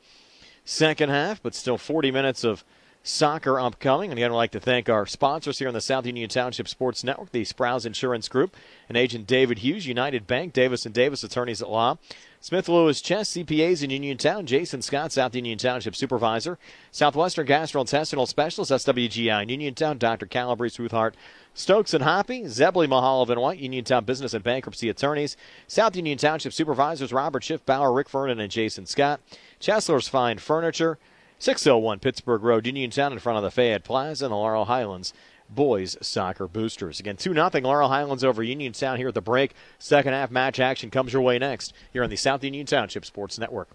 second half, but still 40 minutes of soccer upcoming. And again, I'd like to thank our sponsors here on the South Union Township Sports Network, the Sproul's Insurance Group, and agent David Hughes, United Bank, Davis and Davis Attorneys at Law, Smith Lewis Chess, CPAs in Uniontown, Jason Scott, South Union Township Supervisor, Southwestern Gastrointestinal Specialist, SWGI in Uniontown, Dr. Calabrese, Ruth Hart, Stokes and Hoppy, Zebley Mehalov and White, Uniontown Business and Bankruptcy Attorneys, South Union Township Supervisors, Robert Schiffbauer, Rick Vernon, and Jason Scott, Chesler's Fine Furniture, 601 Pittsburgh Road, Uniontown, in front of the Fayette Plaza, and the Laurel Highlands boys soccer boosters. Again, 2 0 Laurel Highlands over Uniontown here at the break. Second half match action comes your way next here on the South Union Township Sports Network.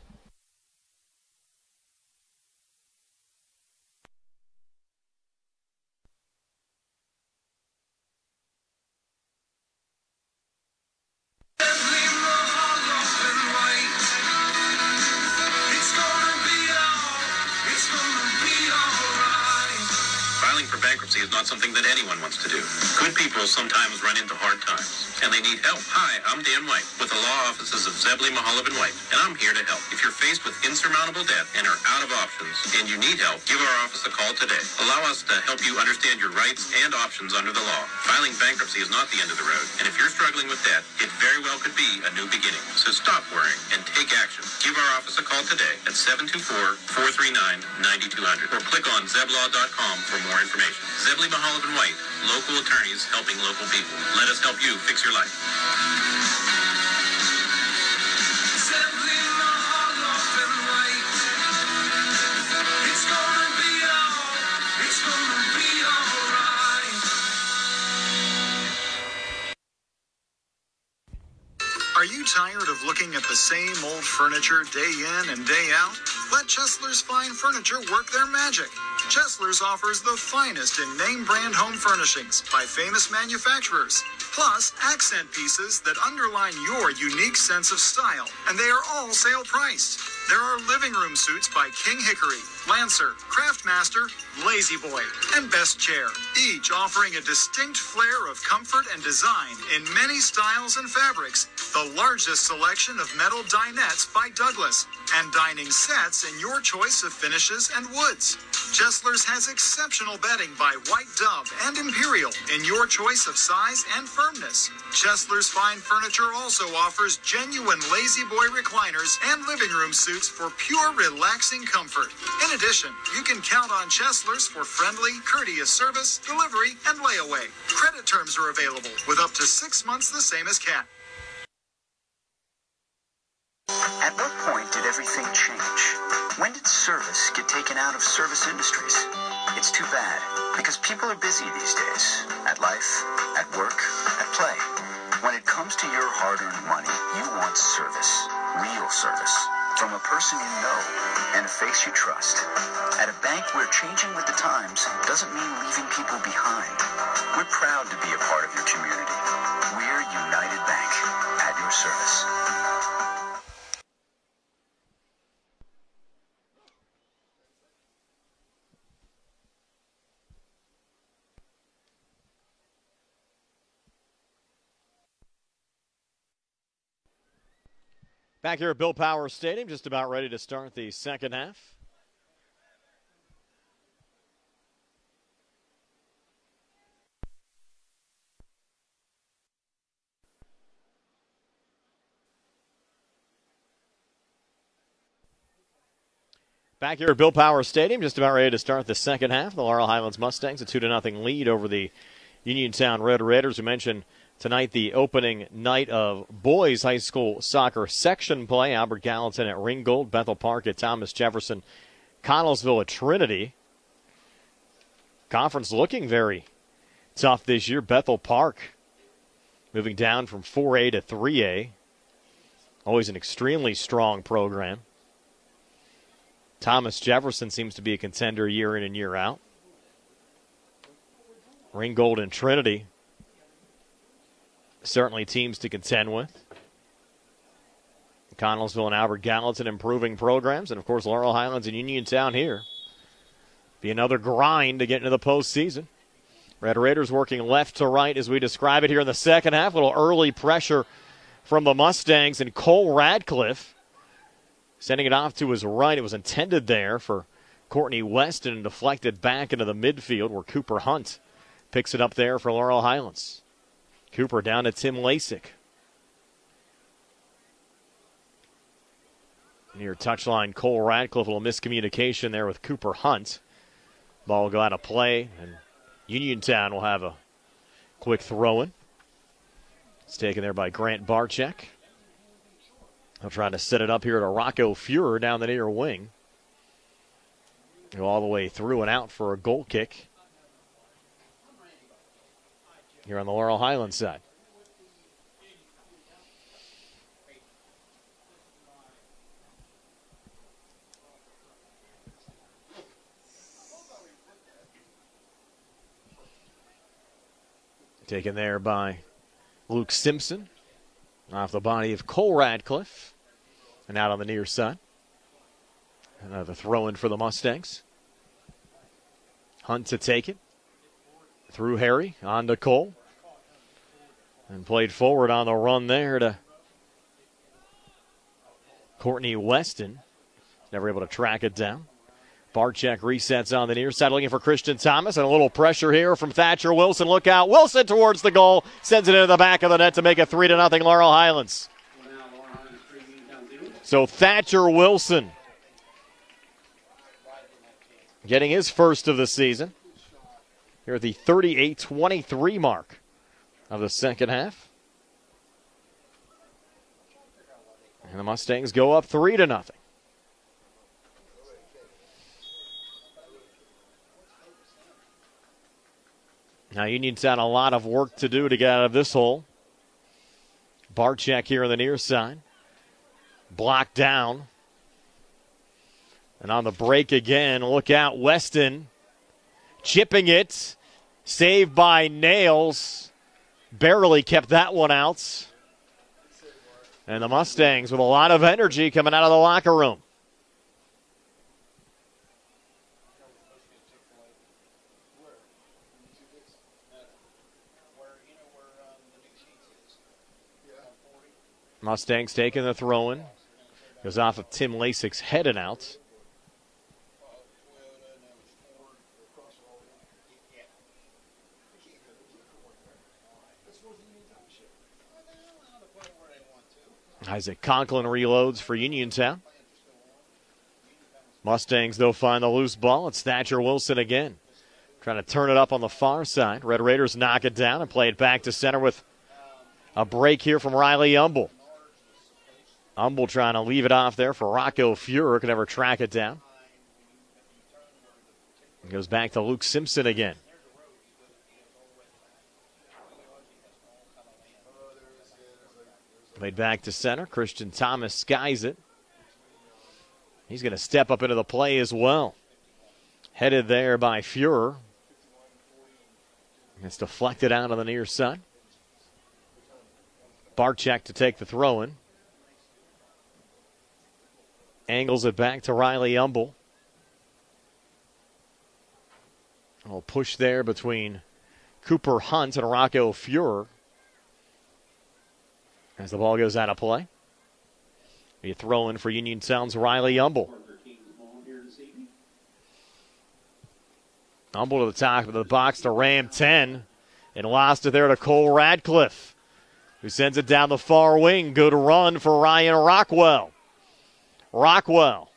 Something that anyone wants to do. Good people sometimes run into hard times, and they need help. Hi, I'm Dan White with the law offices of Zebley, Mehalov, and White, and I'm here to help. If you're faced with insurmountable debt and are out of options, and you need help, give our office a call today. Allow us to help you understand your rights and options under the law. Filing bankruptcy is not the end of the road, and if you're struggling with debt, it very well could be a new beginning. So stop worrying and take action. Give our office a call today at 724-439-9200 or click on zeblaw.com for more information. Zebley Mehalov and White, local attorneys helping local people. Let us help you fix your life. Tired of looking at the same old furniture day in and day out? Let Chesler's Fine Furniture work their magic. Chesler's offers the finest in name brand home furnishings by famous manufacturers, plus accent pieces that underline your unique sense of style, and they are all sale priced. There are living room suits by King Hickory, Lancer, Craftmaster, La-Z-Boy, and Best Chair, each offering a distinct flair of comfort and design in many styles and fabrics. The largest selection of metal dinettes by Douglas, and dining sets in your choice of finishes and woods. Chesler's has exceptional bedding by White Dove and Imperial in your choice of size and firmness. Chesler's Fine Furniture also offers genuine La-Z-Boy recliners and living room suits for pure relaxing comfort. In addition, you can count on Chesler's for friendly, courteous service, delivery, and layaway. Credit terms are available with up to six months the same as CAT. At what point did everything change? When did service get taken out of service industries? It's too bad, because people are busy these days. At life, at work, at play. When it comes to your hard-earned money, you want service. Real service. From a person you know and a face you trust. At a bank where changing with the times doesn't mean leaving people behind. We're proud to be a part of your community. We're United Bank, at your service. Back here at Bill Power Stadium, just about ready to start the second half. Back here at Bill Power Stadium, just about ready to start the second half. The Laurel Highlands Mustangs, a 2 0 lead over the Uniontown Red Raiders. We mentioned Tonight, the opening night of boys high school soccer section play. Albert Gallatin at Ringgold, Bethel Park at Thomas Jefferson, Connellsville at Trinity. Conference looking very tough this year. Bethel Park moving down from 4A to 3A. Always an extremely strong program. Thomas Jefferson seems to be a contender year in and year out. Ringgold and Trinity certainly teams to contend with. Connellsville and Albert Gallatin improving programs, and of course Laurel Highlands and Uniontown here. Be another grind to get into the postseason. Red Raiders working left to right as we describe it here in the second half. A little early pressure from the Mustangs and Cole Radcliffe sending it off to his right. It was intended there for Courtney Weston and deflected back into the midfield where Cooper Hunt picks it up there for Laurel Highlands. Cooper down to Tim Lasik. Near touchline, Cole Radcliffe, a little miscommunication there with Cooper Hunt. Ball will go out of play, and Uniontown will have a quick throw in. It's taken there by Grant Barchek. They'll try to set it up here to Rocco Fuhrer down the near wing. Go all the way through and out for a goal kick here on the Laurel Highlands side. Taken there by Luke Simpson off the body of Cole Radcliffe and out on the near side. Another throw in for the Mustangs. Hunt to take it. Through Harry, on to Cole. And played forward on the run there to Courtney Weston. Never able to track it down. Barchek resets on the near side, looking for Christian Thomas, and a little pressure here from Thatcher Wilson. Look out. Wilson towards the goal, sends it into the back of the net to make it 3 to nothing Laurel Highlands. So Thatcher Wilson getting his first of the season here at the 38 23 mark of the second half. And the Mustangs go up 3 to nothing. Now Uniontown a lot of work to do to get out of this hole. Barchek here on the near side. Blocked down. And on the break again, look out, Weston chipping it. Saved by Nails. Barely kept that one out. And the Mustangs with a lot of energy coming out of the locker room. Mustangs taking the throw in. Goes off of Tim Lasik's head and out. Isaac Conklin reloads for Uniontown. Mustangs, though, find the loose ball. It's Thatcher Wilson again. Trying to turn it up on the far side. Red Raiders knock it down and play it back to center with a break here from Riley Umble. Umble trying to leave it off there for Rocco Fuhrer. Can never track it down. It goes back to Luke Simpson again. Played back to center. Christian Thomas skies it. He's going to step up into the play as well. Headed there by Fuhrer. It's deflected out on the near side. Barchek to take the throw in. Angles it back to Riley Umble. A little push there between Cooper Hunt and Rocco Fuhrer as the ball goes out of play. A throw in for Uniontown's Riley Umble. Umble to the top of the box to Ram 10 and lost it there to Cole Radcliffe, who sends it down the far wing. Good run for Ryan Rockwell. Rockwell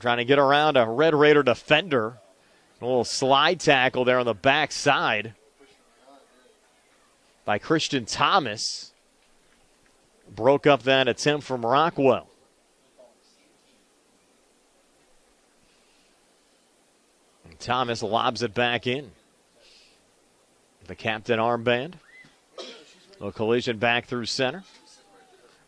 trying to get around a Red Raider defender. A little slide tackle there on the back side. By Christian Thomas. Broke up that attempt from Rockwell. And Thomas lobs it back in. The captain armband. A collision back through center.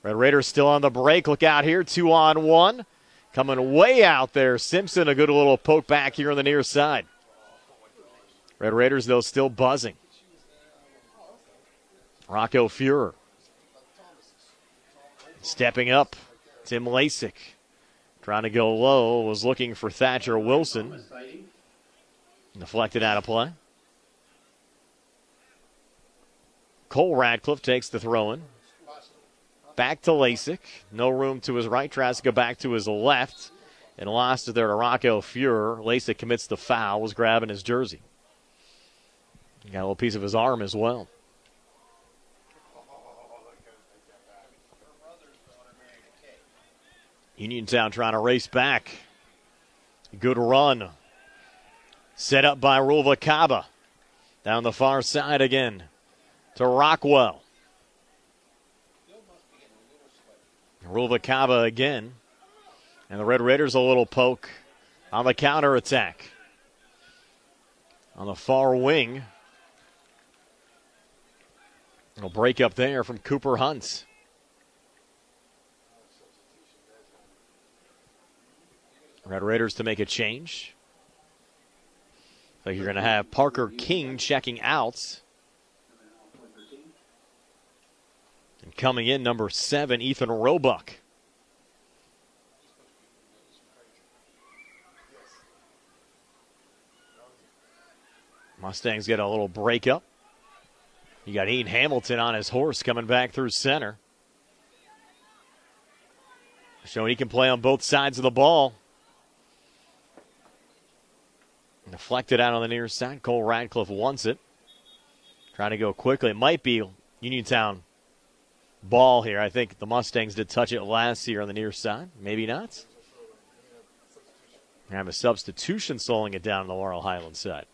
Red Raiders still on the break. Look out here. Two on one. Coming way out there. Simpson, a good little poke back here on the near side. Red Raiders, though, still buzzing. Rocco Fuhrer. Stepping up. Tim Lasik. Trying to go low. Was looking for Thatcher Wilson. Deflected out of play. Cole Radcliffe takes the throw in. Back to Lasik. No room to his right. Tries to go back to his left. And lost it there to Rocco Fuhrer. Lasik commits the foul. Was grabbing his jersey. Got a little piece of his arm as well. Uniontown trying to race back. Good run. Set up by Ruvalcaba. Down the far side again to Rockwell. Ruvalcaba again. And the Red Raiders a little poke on the counter attack. On the far wing. It'll break up there from Cooper Hunt. Red Raiders to make a change. So you're going to have Parker King checking out. And coming in, number seven, Ethan Roebuck. Mustangs get a little breakup. You got Ian Hamilton on his horse coming back through center. Showing he can play on both sides of the ball. Deflected out on the near side. Cole Radcliffe wants it. Trying to go quickly. It might be Uniontown ball here. I think the Mustangs did touch it last year on the near side. Maybe not. Have a substitution slowing it down on the Laurel Highland side.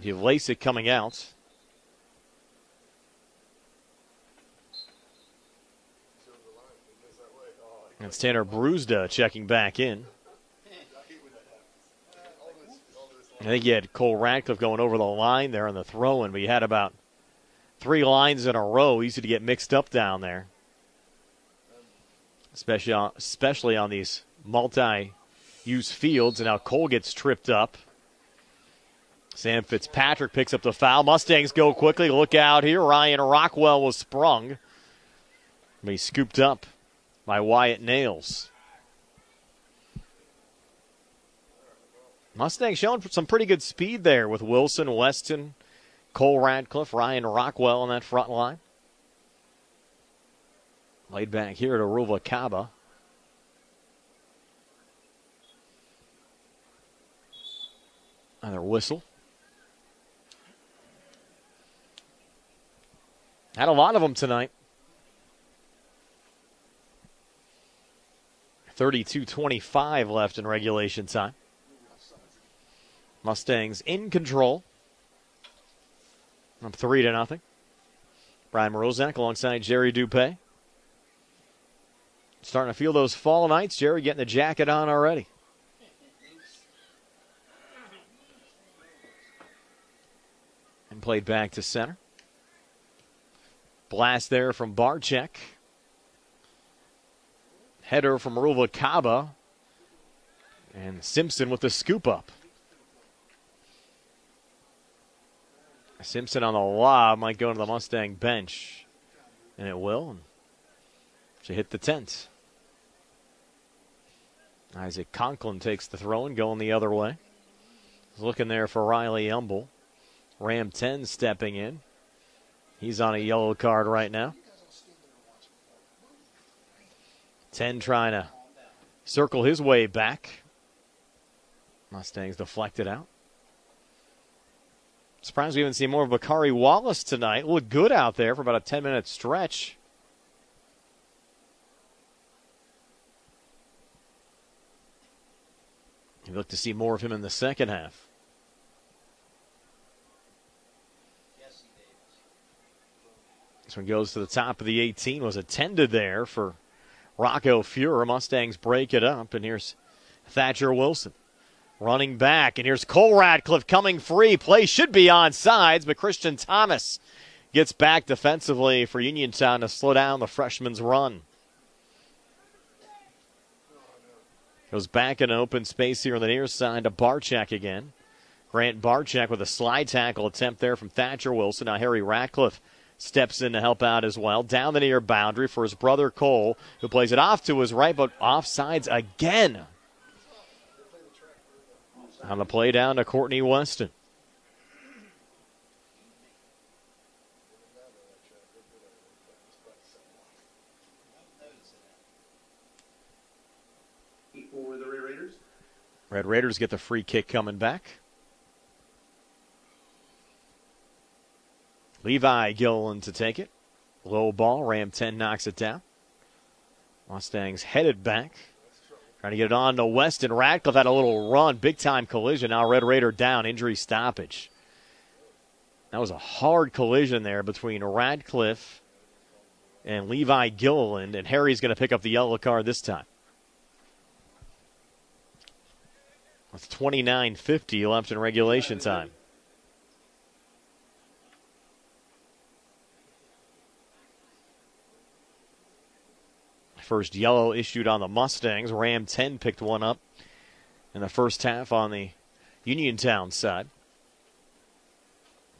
You have Lasik coming out. That's Tanner Brusda checking back in. I think you had Cole Radcliffe going over the line there on the throw in, but you had about three lines in a row. Easy to get mixed up down there, especially on, especially on these multi-use fields. And now Cole gets tripped up. Sam Fitzpatrick picks up the foul. Mustangs go quickly. Look out here. Ryan Rockwell was sprung. He's scooped up by Wyatt Nails. Mustangs showing some pretty good speed there with Wilson, Weston, Cole Radcliffe, Ryan Rockwell on that front line. Laid back here to Ruvalcaba. Another whistle. Had a lot of them tonight. 32 25 left in regulation time. Mustangs in control. Up three to nothing. Brian Morozak alongside Jerry Dupay. Starting to feel those fall nights. Jerry getting the jacket on already. And played back to center. Blast there from Barchek. Header from Ruvalcaba. And Simpson with the scoop up. Simpson on the lob might go to the Mustang bench. And it will. She hit the tent. Isaac Conklin takes the throw and going the other way. Looking there for Riley Umble. Ram 10 stepping in. He's on a yellow card right now. 10 trying to circle his way back. Mustangs deflected out. Surprised we haven't seen more of Bakari Wallace tonight. Looked good out there for about a 10 minute stretch. You look to see more of him in the second half. This one goes to the top of the 18. Was attended there for Rocco Fuhrer. Mustangs break it up, and here's Thatcher Wilson running back. And here's Cole Radcliffe coming free. Play should be on sides, but Christian Thomas gets back defensively for Uniontown to slow down the freshman's run. Goes back in open space here on the near side to Barchek again. Grant Barchek with a slide tackle attempt there from Thatcher Wilson. Now Harry Radcliffe steps in to help out as well. Down the near boundary for his brother Cole, who plays it off to his right, but offsides again. On the play down to Courtney Weston. Red Raiders. Red Raiders get the free kick coming back. Levi Gilliland to take it. Low ball. Ram 10 knocks it down. Mustangs headed back. Trying to get it on to Weston. Radcliffe had a little run. Big time collision. Now Red Raider down. Injury stoppage. That was a hard collision there between Radcliffe and Levi Gilliland. And Harry's going to pick up the yellow card this time. With 29.50 left in regulation time. First yellow issued on the Mustangs. Ram 10 picked one up in the first half on the Uniontown side.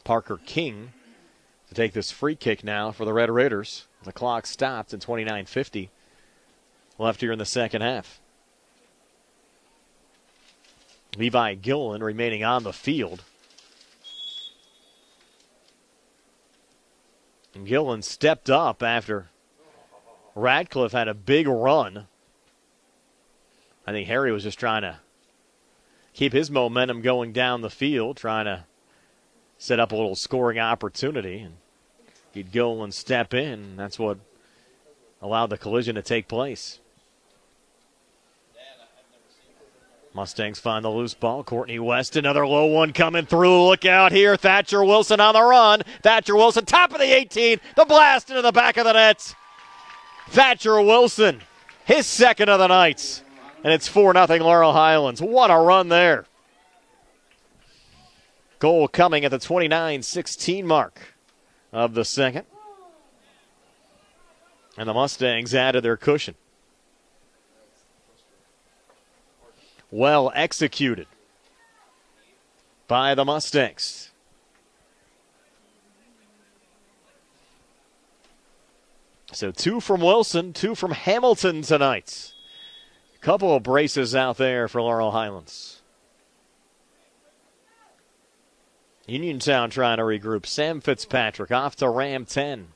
Parker King to take this free kick now for the Red Raiders. The clock stopped in 29.50 left here in the second half. Levi Gillen remaining on the field. And Gillen stepped up after Radcliffe had a big run. I think Harry was just trying to keep his momentum going down the field, trying to set up a little scoring opportunity. And he'd go and step in. That's what allowed the collision to take place. Mustangs find the loose ball. Courtney West, another low one coming through. Look out here. Thatcher Wilson on the run. Thatcher Wilson, top of the 18. The blast into the back of the net. Thatcher Wilson, his second of the night. And it's 4 0 Laurel Highlands. What a run there. Goal coming at the 29 16 mark of the second. And the Mustangs added their cushion. Well executed by the Mustangs. So two from Wilson, two from Hamilton tonight. A couple of braces out there for Laurel Highlands. Uniontown trying to regroup. Sam Fitzpatrick off to Ram 10.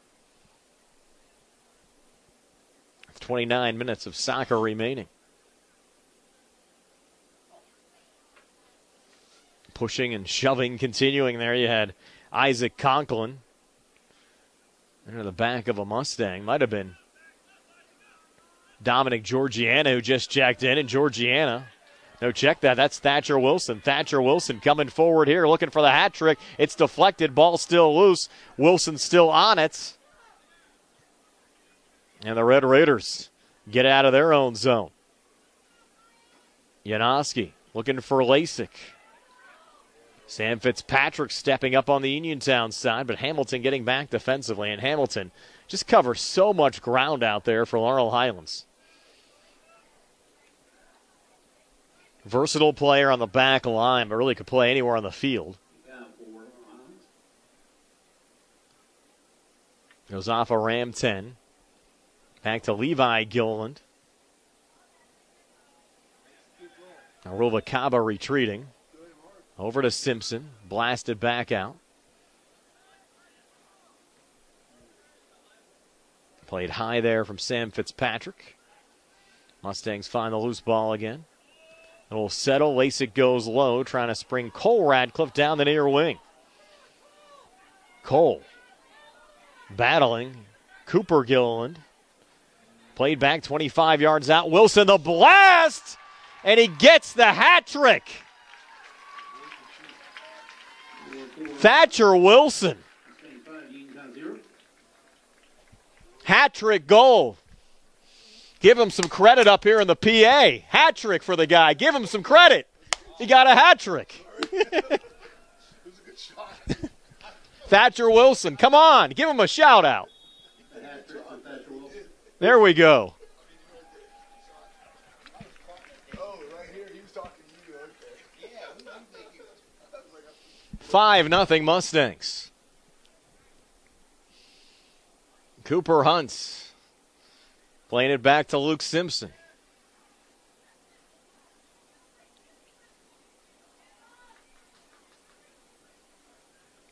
29 minutes of soccer remaining. Pushing and shoving continuing there. You had Isaac Conklin into the back of a Mustang. Might have been Dominic Georgiana who just checked in, and Georgiana. No, check that. That's Thatcher Wilson. Thatcher Wilson coming forward here, looking for the hat trick. It's deflected. Ball still loose. Wilson still on it. And the Red Raiders get out of their own zone. Yanoski looking for Lasik. Sam Fitzpatrick stepping up on the Uniontown side, but Hamilton getting back defensively, and Hamilton just covers so much ground out there for Laurel Highlands. Versatile player on the back line, but really could play anywhere on the field. Goes off a Ram 10. Back to Levi Gilliland. Now Kaba retreating. Over to Simpson. Blasted back out. Played high there from Sam Fitzpatrick. Mustangs find the loose ball again. It'll settle. Lasik goes low, trying to spring Cole Radcliffe down the near wing. Cole battling Cooper Gilliland. Played back 25 yards out. Wilson the blast, and he gets the hat trick. Thatcher Wilson. Hat trick goal. Give him some credit up here in the PA. Hat trick for the guy. Give him some credit. He got a hat trick. Thatcher Wilson, come on, give him a shout out. There we go. Five nothing Mustangs. Cooper Hunts playing it back to Luke Simpson.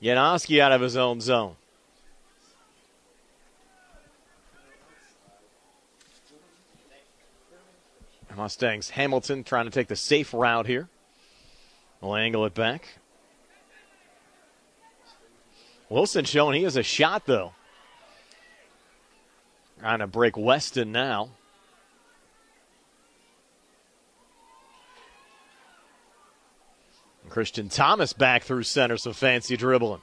Yanoski out of his own zone. Mustangs Hamilton trying to take the safe route here. We'll angle it back. Wilson showing he has a shot, though. Trying to break Weston now. Christian Thomas back through center, some fancy dribbling.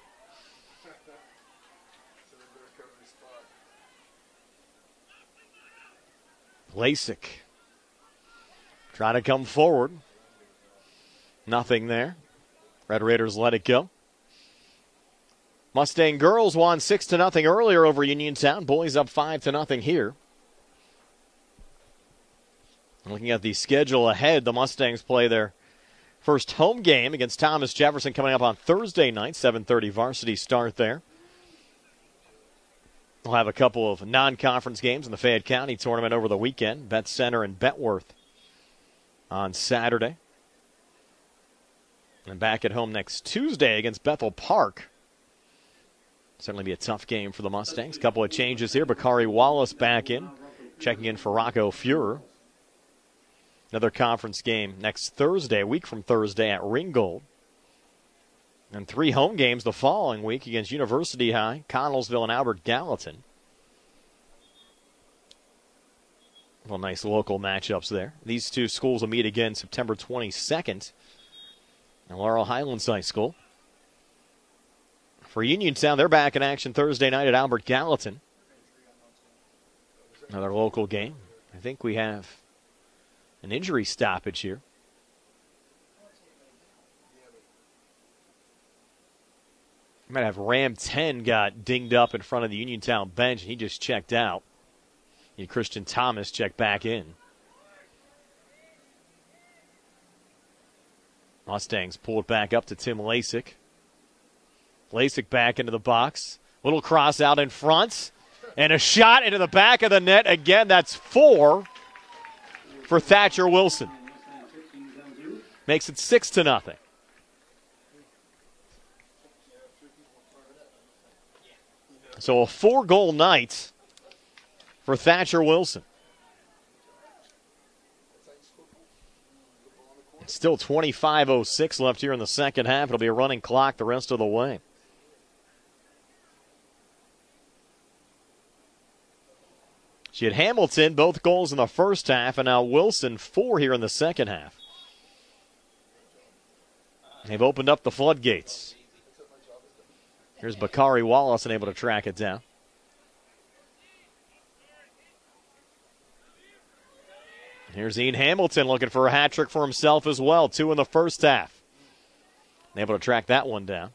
Lasik trying to come forward. Nothing there. Red Raiders let it go. Mustang girls won six to nothing earlier over Uniontown. Boys up five to nothing here. Looking at the schedule ahead, the Mustangs play their first home game against Thomas Jefferson coming up on Thursday night, 7:30 varsity start there. We'll have a couple of non-conference games in the Fayette County tournament over the weekend. Beth Center and Bentworth on Saturday. And back at home next Tuesday against Bethel Park. Certainly be a tough game for the Mustangs. Couple of changes here. Bakari Wallace back in, checking in for Rocco Fuhrer. Another conference game next Thursday, a week from Thursday at Ringgold. And three home games the following week against University High, Connellsville, and Albert Gallatin. Well, nice local matchups there. These two schools will meet again September 22nd at Laurel Highlands High School. For Uniontown, they're back in action Thursday night at Albert Gallatin. Another local game. I think we have an injury stoppage here. might have Ram 10 got dinged up in front of the Uniontown bench, and he just checked out. And Christian Thomas checked back in. Mustangs pull it back up to Tim Lasik. Lasik back into the box. Little cross out in front. And a shot into the back of the net. Again, that's four for Thatcher Wilson. Makes it six to nothing. So a four goal night for Thatcher Wilson. Still 25.06 left here in the second half. It'll be a running clock the rest of the way. She had Hamilton, both goals in the first half, and now Wilson, four here in the second half. They've opened up the floodgates. Here's Bakari Wallace unable to track it down. Here's Ian Hamilton looking for a hat trick for himself as well. Two in the first half. Able to track that one down.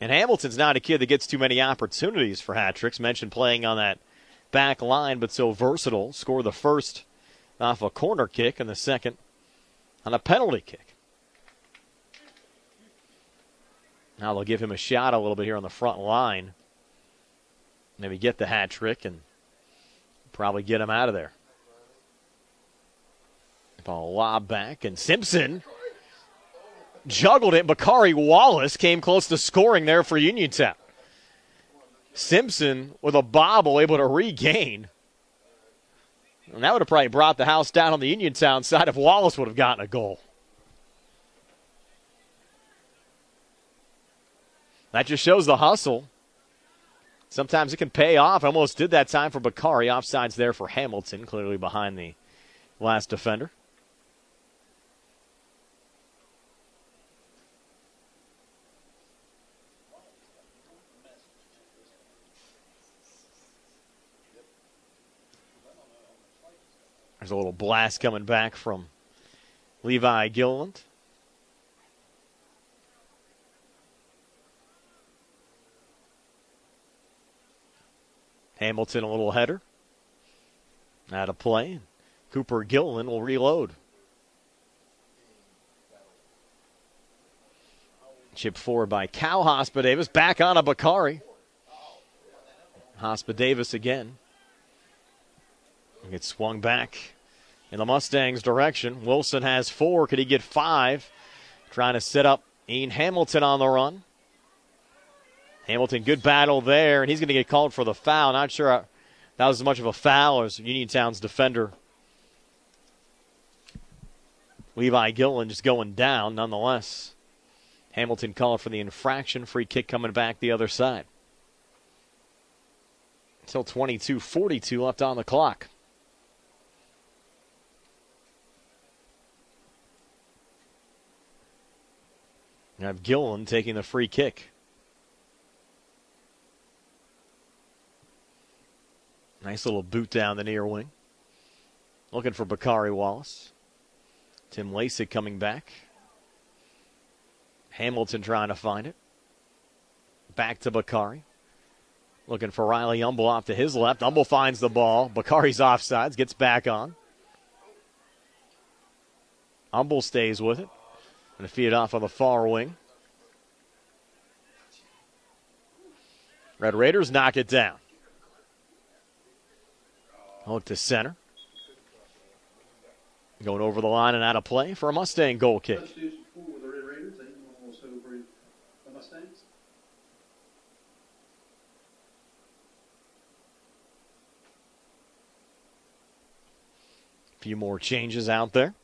And Hamilton's not a kid that gets too many opportunities for hat tricks. Mentioned playing on that back line, but so versatile. Score the first off a corner kick and the second on a penalty kick. Now they'll give him a shot a little bit here on the front line maybe get the hat trick and probably get him out of there. Ball lob back, and Simpson juggled it. Bakari Wallace came close to scoring there for Uniontown. Simpson with a bobble able to regain. And that would have probably brought the house down on the Uniontown side if Wallace would have gotten a goal. That just shows the hustle sometimes it can pay off. Almost did that time for Bakari. Offsides there for Hamilton, clearly behind the last defender. There's a little blast coming back from Levi Gilliland. Hamilton a little header. Out of play. Cooper Gilliland will reload. Chip forward by Cal Hospa Davis. Back on a Bakari. Hospa Davis again. Gets swung back in the Mustangs' direction. Wilson has four. Could he get five? Trying to set up Ian Hamilton on the run. Hamilton, good battle there, and he's going to get called for the foul. Not sure that was as much of a foul as Uniontown's defender. Levi Gilliland just going down nonetheless. Hamilton called for the infraction. Free kick coming back the other side. Until 22 42 left on the clock. You have Gilliland taking the free kick. Nice little boot down the near wing. Looking for Bakari Wallace. Tim Lasik coming back. Hamilton trying to find it. Back to Bakari. Looking for Riley Umble off to his left. Umble finds the ball. Bakari's offsides, gets back on. Umble stays with it. And feed it off on the far wing. Red Raiders knock it down. Look to center. Going over the line and out of play for a Mustang goal kick. A few more changes out there.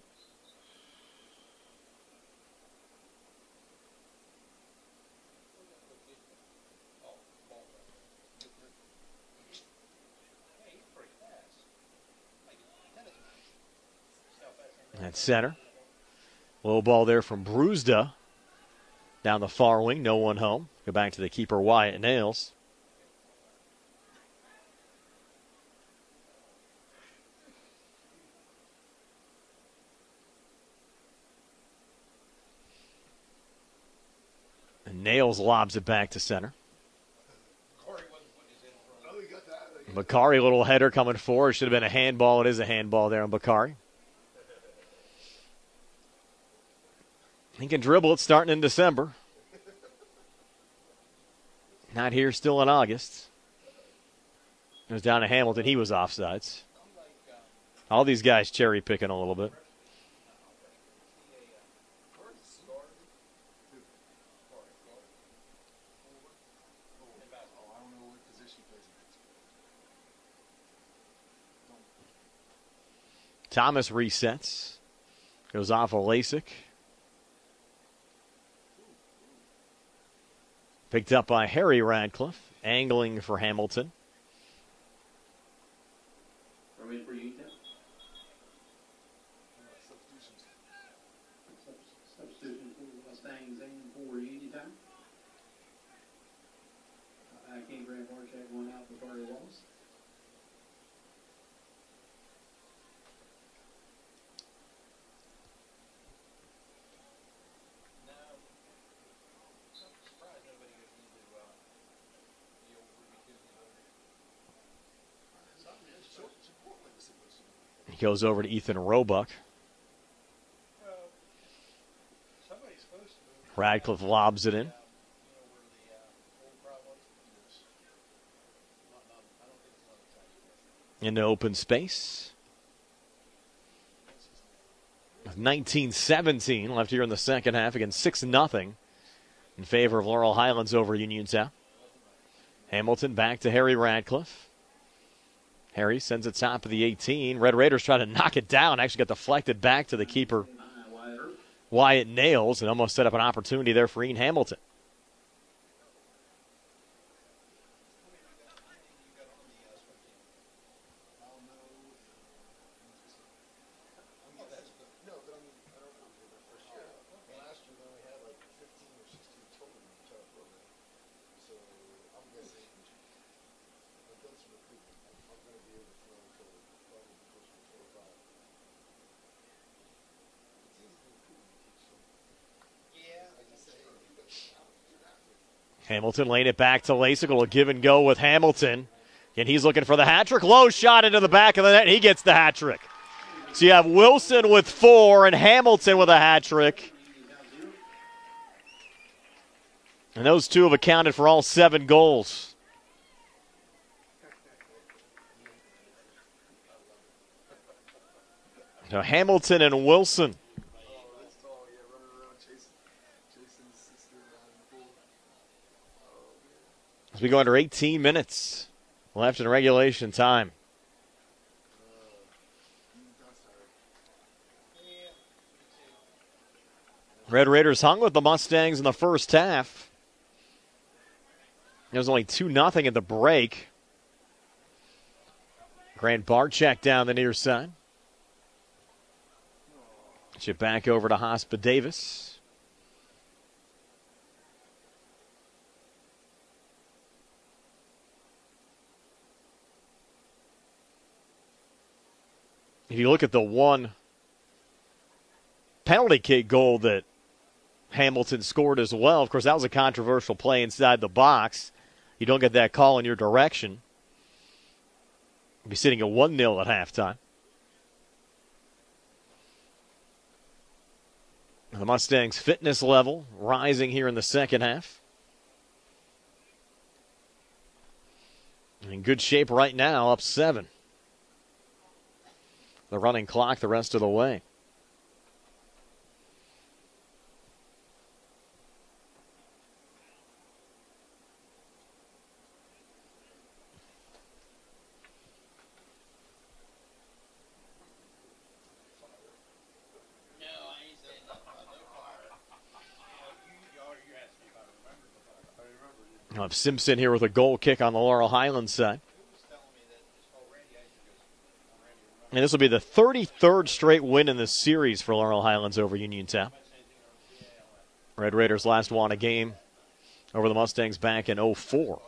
At center. Low ball there from Brusda. Down the far wing, no one home. Go back to the keeper, Wyatt Nails. Nails lobs it back to center. Bakari, little header coming forward. Should have been a handball. It is a handball there on Bakari. He can dribble it starting in December. Not here still in August. Was down to Hamilton. He was offsides. All these guys cherry picking a little bit. Thomas resets. Goes off of Lasik. Picked up by Harry Radcliffe, angling for Hamilton. Substitution for the Mustangs and for Uniontown. I can't grab Marchak one out for Barry Wallace. He goes over to Ethan Roebuck. Radcliffe lobs it in. Into open space. With 19-17 left here in the second half against 6 0 in favor of Laurel Highlands over Uniontown. Hamilton back to Harry Radcliffe. Harry sends it top of the 18. Red Raiders try to knock it down. Actually got deflected back to the keeper, Wyatt Nails, and almost set up an opportunity there for Ian Hamilton. Hamilton laying it back to Lasik. It'll give and go with Hamilton. And he's looking for the hat trick. Low shot into the back of the net. He gets the hat trick. So you have Wilson with four and Hamilton with a hat trick. And those two have accounted for all seven goals. So Hamilton and Wilson. We go under 18 minutes left in regulation time. Red Raiders hung with the Mustangs in the first half. It was only 2 0 at the break. Grant Barchek down the near side. Chip back over to Hospa Davis. If you look at the one penalty kick goal that Hamilton scored as well, of course, that was a controversial play inside the box. You don't get that call in your direction. You'll be sitting at 1 0 at halftime. The Mustangs' fitness level rising here in the second half. In good shape right now, up seven. The running clock the rest of the way. Simpson here with a goal kick on the Laurel Highlands side. And this will be the 33rd straight win in this series for Laurel Highlands over Uniontown. Red Raiders last won a game over the Mustangs back in 04.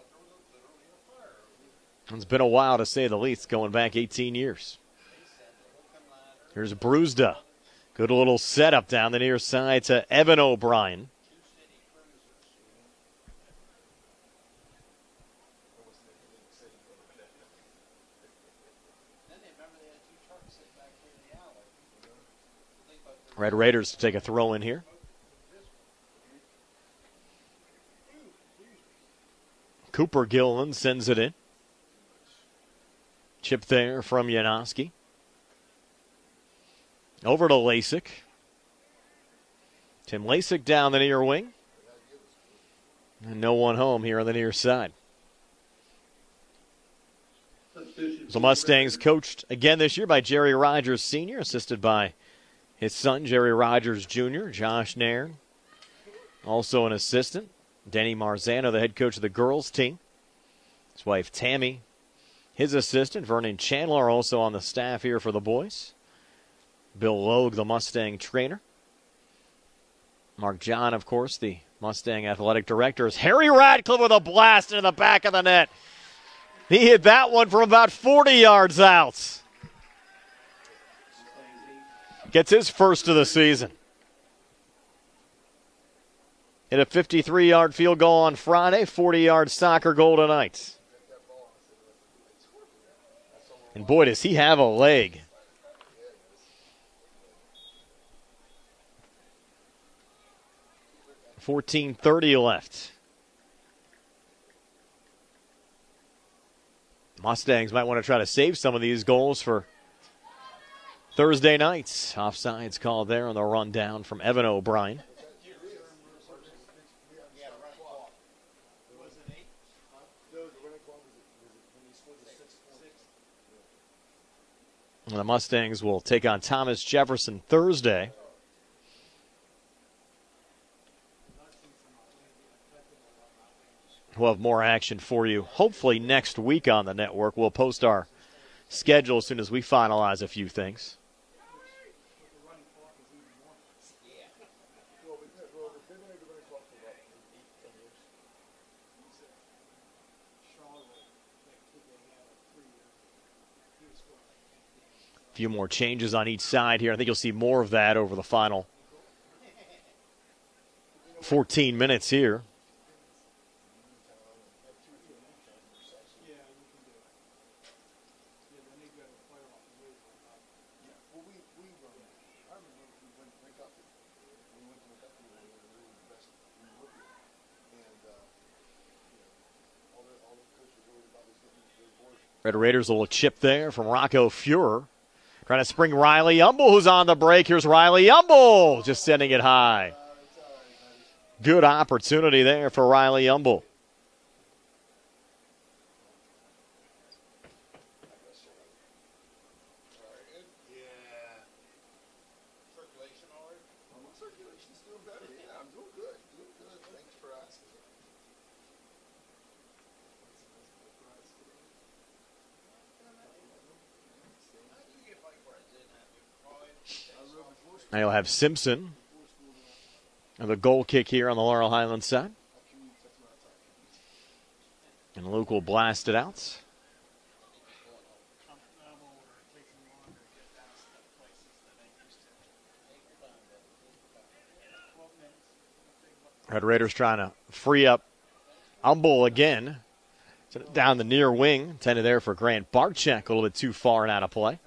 It's been a while to say the least, going back 18 years. Here's Brusda. Good little setup down the near side to Evan O'Brien. Red Raiders to take a throw in here. Cooper Gillen sends it in. Chip there from Yanoski. Over to Lasik. Tim Lasik down the near wing. And no one home here on the near side. The Mustangs coached again this year by Jerry Rogers Sr., assisted by his son, Jerry Rogers Jr., Josh Nairn, also an assistant. Denny Marzano, the head coach of the girls team. His wife, Tammy, his assistant. Vernon Chandler, also on the staff here for the boys. Bill Logue, the Mustang trainer. Mark John, of course, the Mustang athletic director. Is Harry Radcliffe with a blast into the back of the net. He hit that one from about 40 yards out. Gets his first of the season. Hit a 53 yard field goal on Friday, 40 yard soccer goal tonight. And boy, does he have a leg. Fourteen thirty left. Mustangs might want to try to save some of these goals for Thursday nights. Offsides call there on the rundown from Evan O'Brien. The Mustangs will take on Thomas Jefferson Thursday. We'll have more action for you hopefully next week on the network. We'll post our schedule as soon as we finalize a few things. few more changes on each side here. I think you'll see more of that over the final 14 minutes here. Red Raiders, a little chip there from Rocco Fuhrer. Trying to spring Riley Umble, who's on the break. Here's Riley Umble, just sending it high. Good opportunity there for Riley Umble. Circulation all right? Oh, my circulation's doing better. Yeah, I'm doing good. Doing good. Thanks for asking. Now you'll have Simpson. And the goal kick here on the Laurel Highlands side. And Luke will blast it out. Red Raiders trying to free up Umble again. Down the near wing. Intended there for Grant Barchek. A little bit too far and out of play.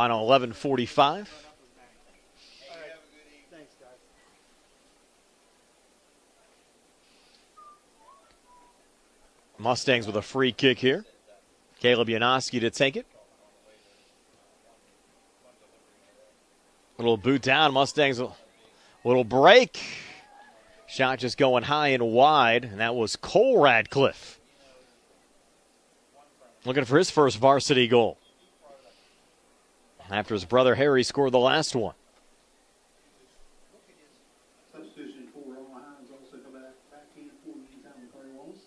Final 11:45. Mustangs with a free kick here. Caleb Yanoski to take it. Little boot down. Mustangs a little break. Shot just going high and wide, and that was Cole Radcliffe. Looking for his first varsity goal after his brother Harry scored the last one. Substitution for Roland Hines also come back, back in for Uniontown Corey Wallace.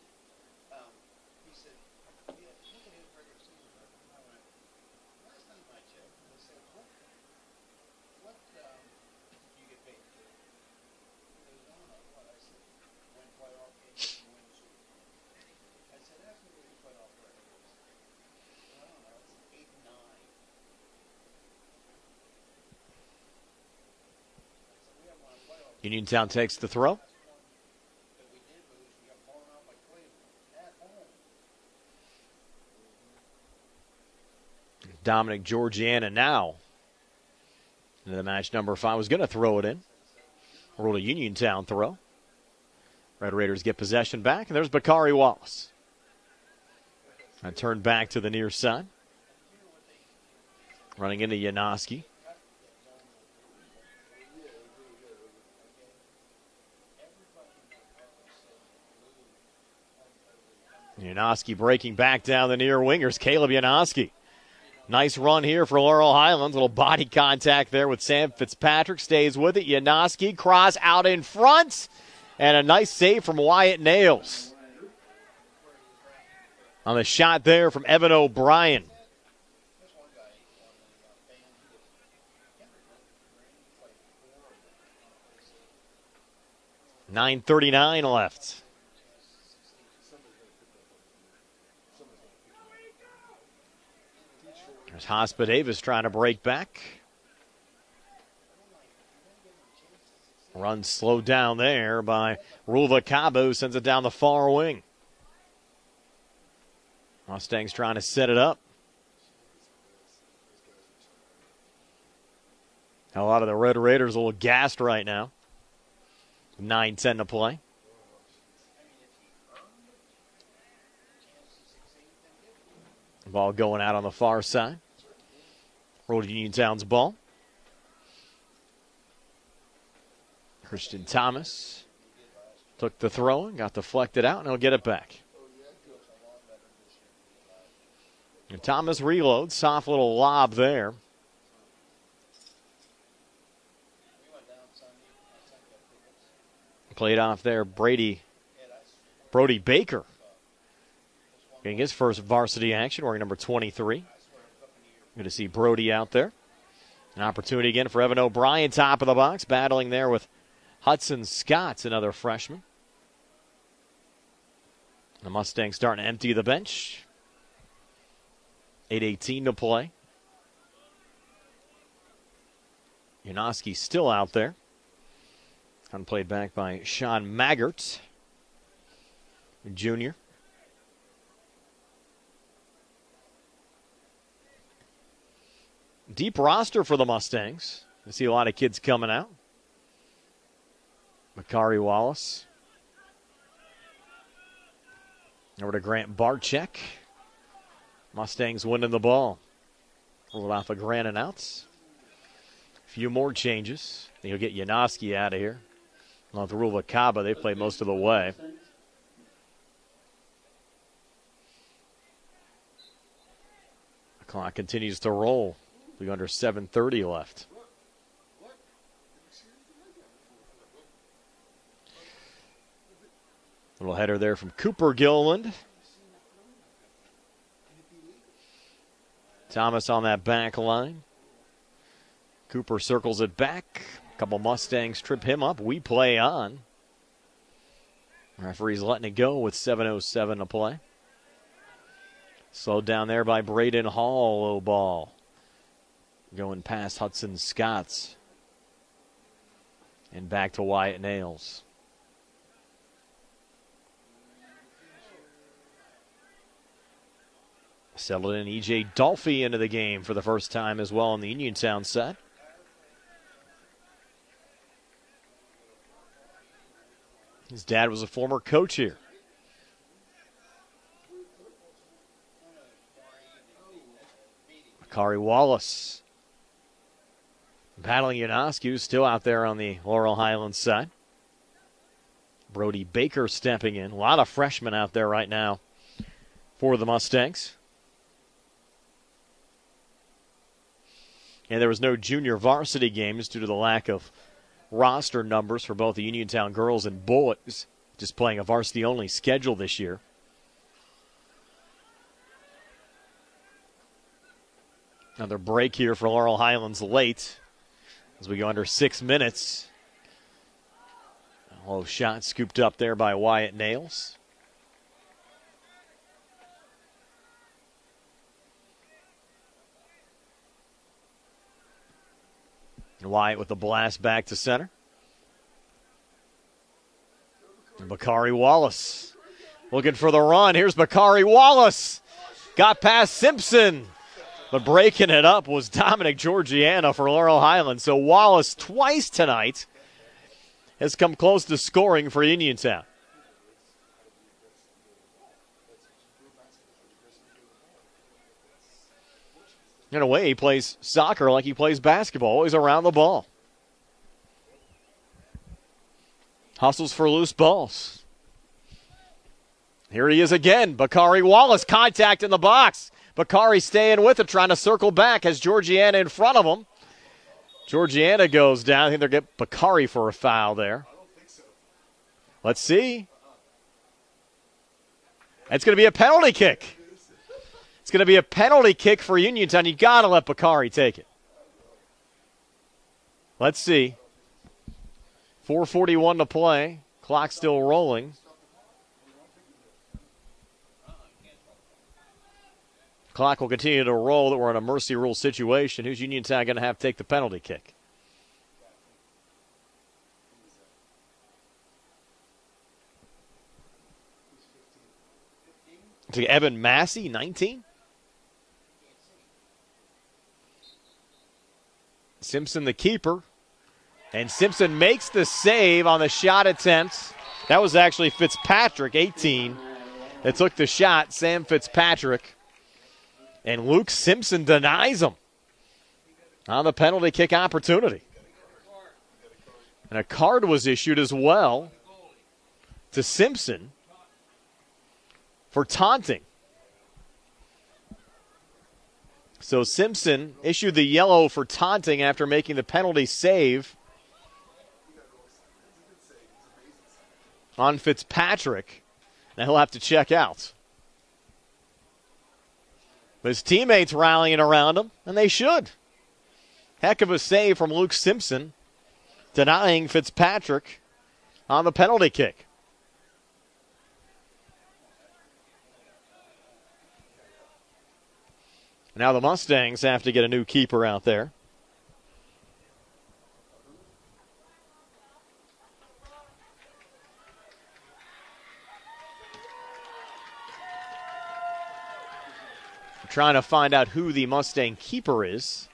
Uniontown takes the throw. Dominic Georgiana now into the match number five was going to throw it in. Rolled a Uniontown throw. Red Raiders get possession back, and there's Bakari Wallace. And turn back to the near side. Running into Yanoski. Yanoski breaking back down the near wingers. Caleb Yanoski. Nice run here for Laurel Highlands. Little body contact there with Sam Fitzpatrick. Stays with it. Yanoski cross out in front. And a nice save from Wyatt Nails. On the shot there from Evan O'Brien. Nine thirty-nine left. There's Hospa Davis trying to break back. Run slowed down there by Ruvalcaba, sends it down the far wing. Mustangs trying to set it up. A lot of the Red Raiders a little gassed right now. 9 10 to play. Ball going out on the far side. Rolled Uniontown's ball. Christian Thomas took the throw and got deflected out, and he'll get it back. And Thomas reloads. Soft little lob there. Played off there, Brady, Brody Baker. Getting his first varsity action, wearing number 23. Good to see Brody out there. An opportunity again for Evan O'Brien, top of the box, battling there with Hudson Scott, another freshman. The Mustangs starting to empty the bench. 8.18 to play. Yanoski still out there. And played back by Sean Maggart, Jr. Deep roster for the Mustangs. I see a lot of kids coming out. Bakari Wallace. Over to Grant Barchek. Mustangs winning the ball. Rolled off a Grant and outs. A few more changes. You'll get Yanoski out of here. Along with Ruvalcaba, they play most of the way. The clock continues to roll. We under 7:30 left. Little header there from Cooper Gilliland. Thomas on that back line. Cooper circles it back. A couple Mustangs trip him up. We play on. Referee's letting it go with 7.07 to play. Slowed down there by Braden Hall, low ball. Going past Hudson Scotts. And back to Wyatt Nails. Settled in EJ Dolphy into the game for the first time as well in the Uniontown set. His dad was a former coach here. Bakari Wallace battling Yanoski, still out there on the Laurel Highlands side. Brody Baker stepping in. A lot of freshmen out there right now for the Mustangs. And there was no junior varsity games due to the lack of roster numbers for both the Uniontown girls and boys, just playing a varsity only schedule this year. Another break here for Laurel Highlands late as we go under six minutes. A low shot scooped up there by Wyatt Nails. Wyatt with the blast back to center. Bakari Wallace looking for the run. Here's Bakari Wallace. Got past Simpson. But breaking it up was Dominic Georgiana for Laurel Highlands. So Wallace twice tonight has come close to scoring for Uniontown. In a way, he plays soccer like he plays basketball, always around the ball. Hustles for loose balls. Here he is again. Bakari Wallace, contact in the box. Bakari staying with it, trying to circle back, has Georgiana in front of him. Georgiana goes down. I think they'll get Bakari for a foul there. Let's see. It's going to be a penalty kick. It's going to be a penalty kick for Uniontown. You got to let Bakari take it. Let's see. 441 to play. Clock still rolling. Clock will continue to roll that we're in a mercy rule situation. Who's Uniontown going to have to take the penalty kick? To Evan Massey, 19? Simpson, the keeper. And Simpson makes the save on the shot attempt. That was actually Fitzpatrick, 18, that took the shot. Sam Fitzpatrick. And Luke Simpson denies him on the penalty kick opportunity. And a card was issued as well to Simpson for taunting. So Simpson issued the yellow for taunting after making the penalty save on Fitzpatrick. Now he'll have to check out. His teammates rallying around him, and they should. Heck of a save from Luke Simpson, denying Fitzpatrick on the penalty kick. Now the Mustangs have to get a new keeper out there. Trying to find out who the Mustang keeper is.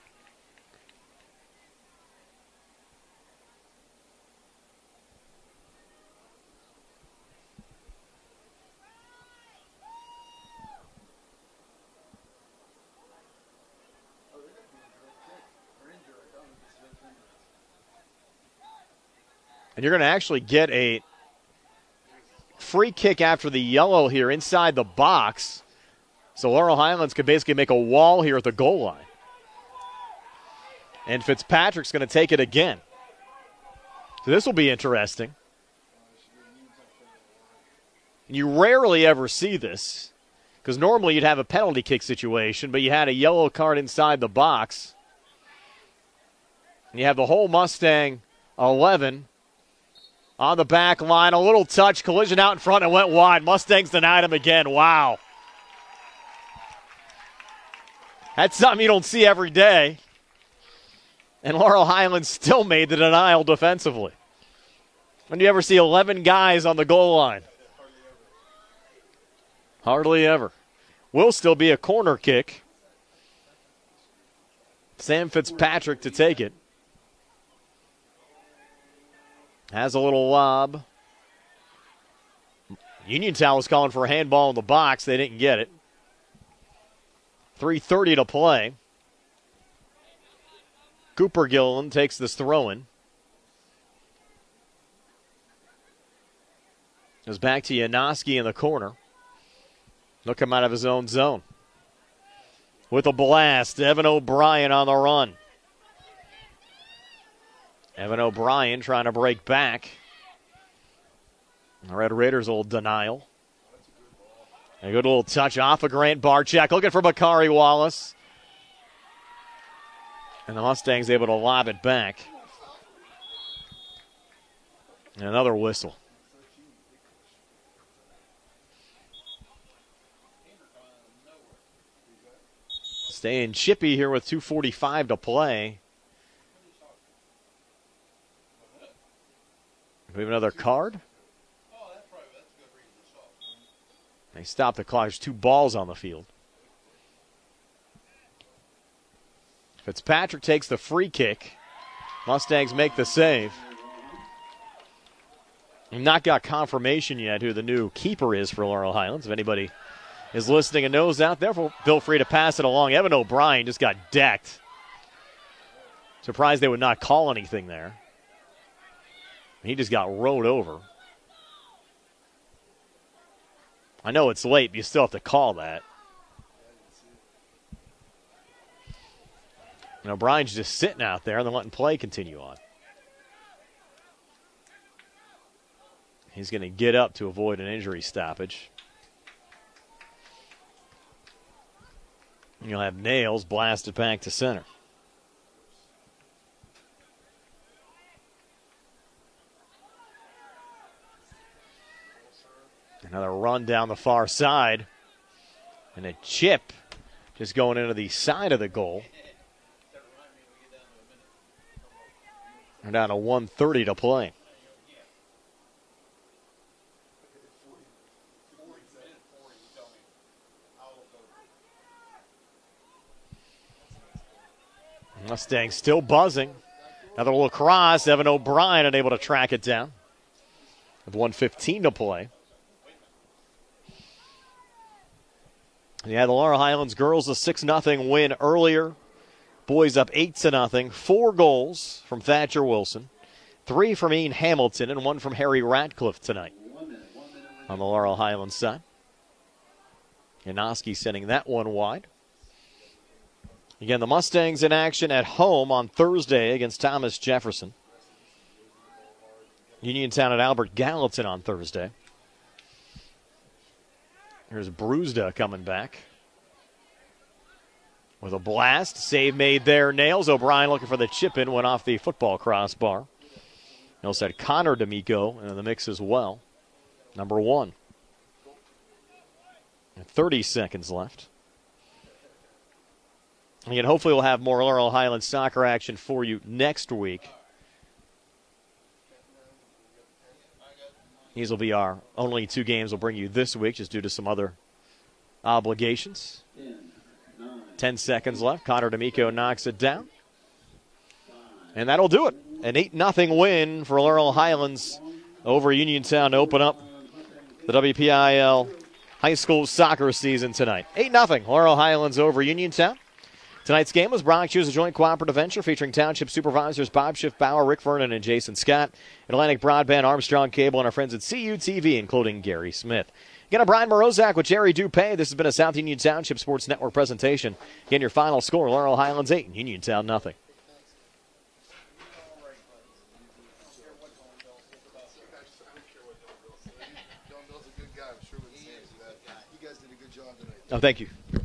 And you're going to actually get a free kick after the yellow here inside the box. So Laurel Highlands could basically make a wall here at the goal line. And Fitzpatrick's going to take it again. So this will be interesting. You rarely ever see this because normally you'd have a penalty kick situation, but you had a yellow card inside the box. And you have the whole Mustang 11 on the back line. A little touch, collision out in front, and went wide. Mustangs denied him again. Wow. That's something you don't see every day. And Laurel Highlands still made the denial defensively. When do you ever see 11 guys on the goal line? Hardly ever. Will still be a corner kick. Sam Fitzpatrick to take it. Has a little lob. Uniontown was calling for a handball in the box. They didn't get it. 3.30 to play. Cooper Gillen takes this throw in. Goes back to Yanoski in the corner. Look him out of his own zone. With a blast, Evan O'Brien on the run. Evan O'Brien trying to break back. The Red Raiders' old denial. A good little touch off of Grant Barchek. Looking for Bakari Wallace. And the Mustangs able to lob it back. And another whistle. Staying chippy here with 2.45 to play. We have another card. They stop the clock. There's two balls on the field. Fitzpatrick takes the free kick. Mustangs make the save. We've not got confirmation yet who the new keeper is for Laurel Highlands. If anybody is listening and knows that, therefore feel free to pass it along. Evan O'Brien just got decked. Surprised they would not call anything there. He just got rode over. I know it's late, but you still have to call that. And O'Brien's just sitting out there and then letting play continue on. He's going to get up to avoid an injury stoppage. You'll have Nails blasted back to center. Another run down the far side. And a chip just going into the side of the goal. We're down to 130 to play. Mustang still buzzing. Another little cross. Evan O'Brien unable to track it down. With 115 to play. Yeah, the Laurel Highlands girls a 6 0 win earlier. Boys up 8 to nothing. Four goals from Thatcher Wilson, three from Ian Hamilton, and one from Harry Radcliffe tonight on the Laurel Highlands side. Yanoski sending that one wide. Again, the Mustangs in action at home on Thursday against Thomas Jefferson. Uniontown at Albert Gallatin on Thursday. Here's Brusda coming back. With a blast. Save made there. Nails. O'Brien looking for the chip in. Went off the football crossbar. Also had Connor D'Amico in the mix as well. Number one. 30 seconds left. Again, hopefully we'll have more Laurel Highlands soccer action for you next week. These will be our only two games we'll bring you this week, just due to some other obligations. 10 seconds left. Connor D'Amico knocks it down. And that'll do it. An 8 0 win for Laurel Highlands over Uniontown to open up the WPIAL high school soccer season tonight. 8 0 Laurel Highlands over Uniontown. Tonight's game was Bronx Shoes, a joint cooperative venture featuring township supervisors Bob Schiffbauer, Rick Vernon, and Jason Scott, Atlantic Broadband, Armstrong Cable, and our friends at CUTV, including Gary Smith. Again, I'm Brian Morozak with Jerry Dupay. This has been a South Union Township Sports Network presentation. Again, your final score, Laurel Highlands 8, Uniontown nothing. John Bell's a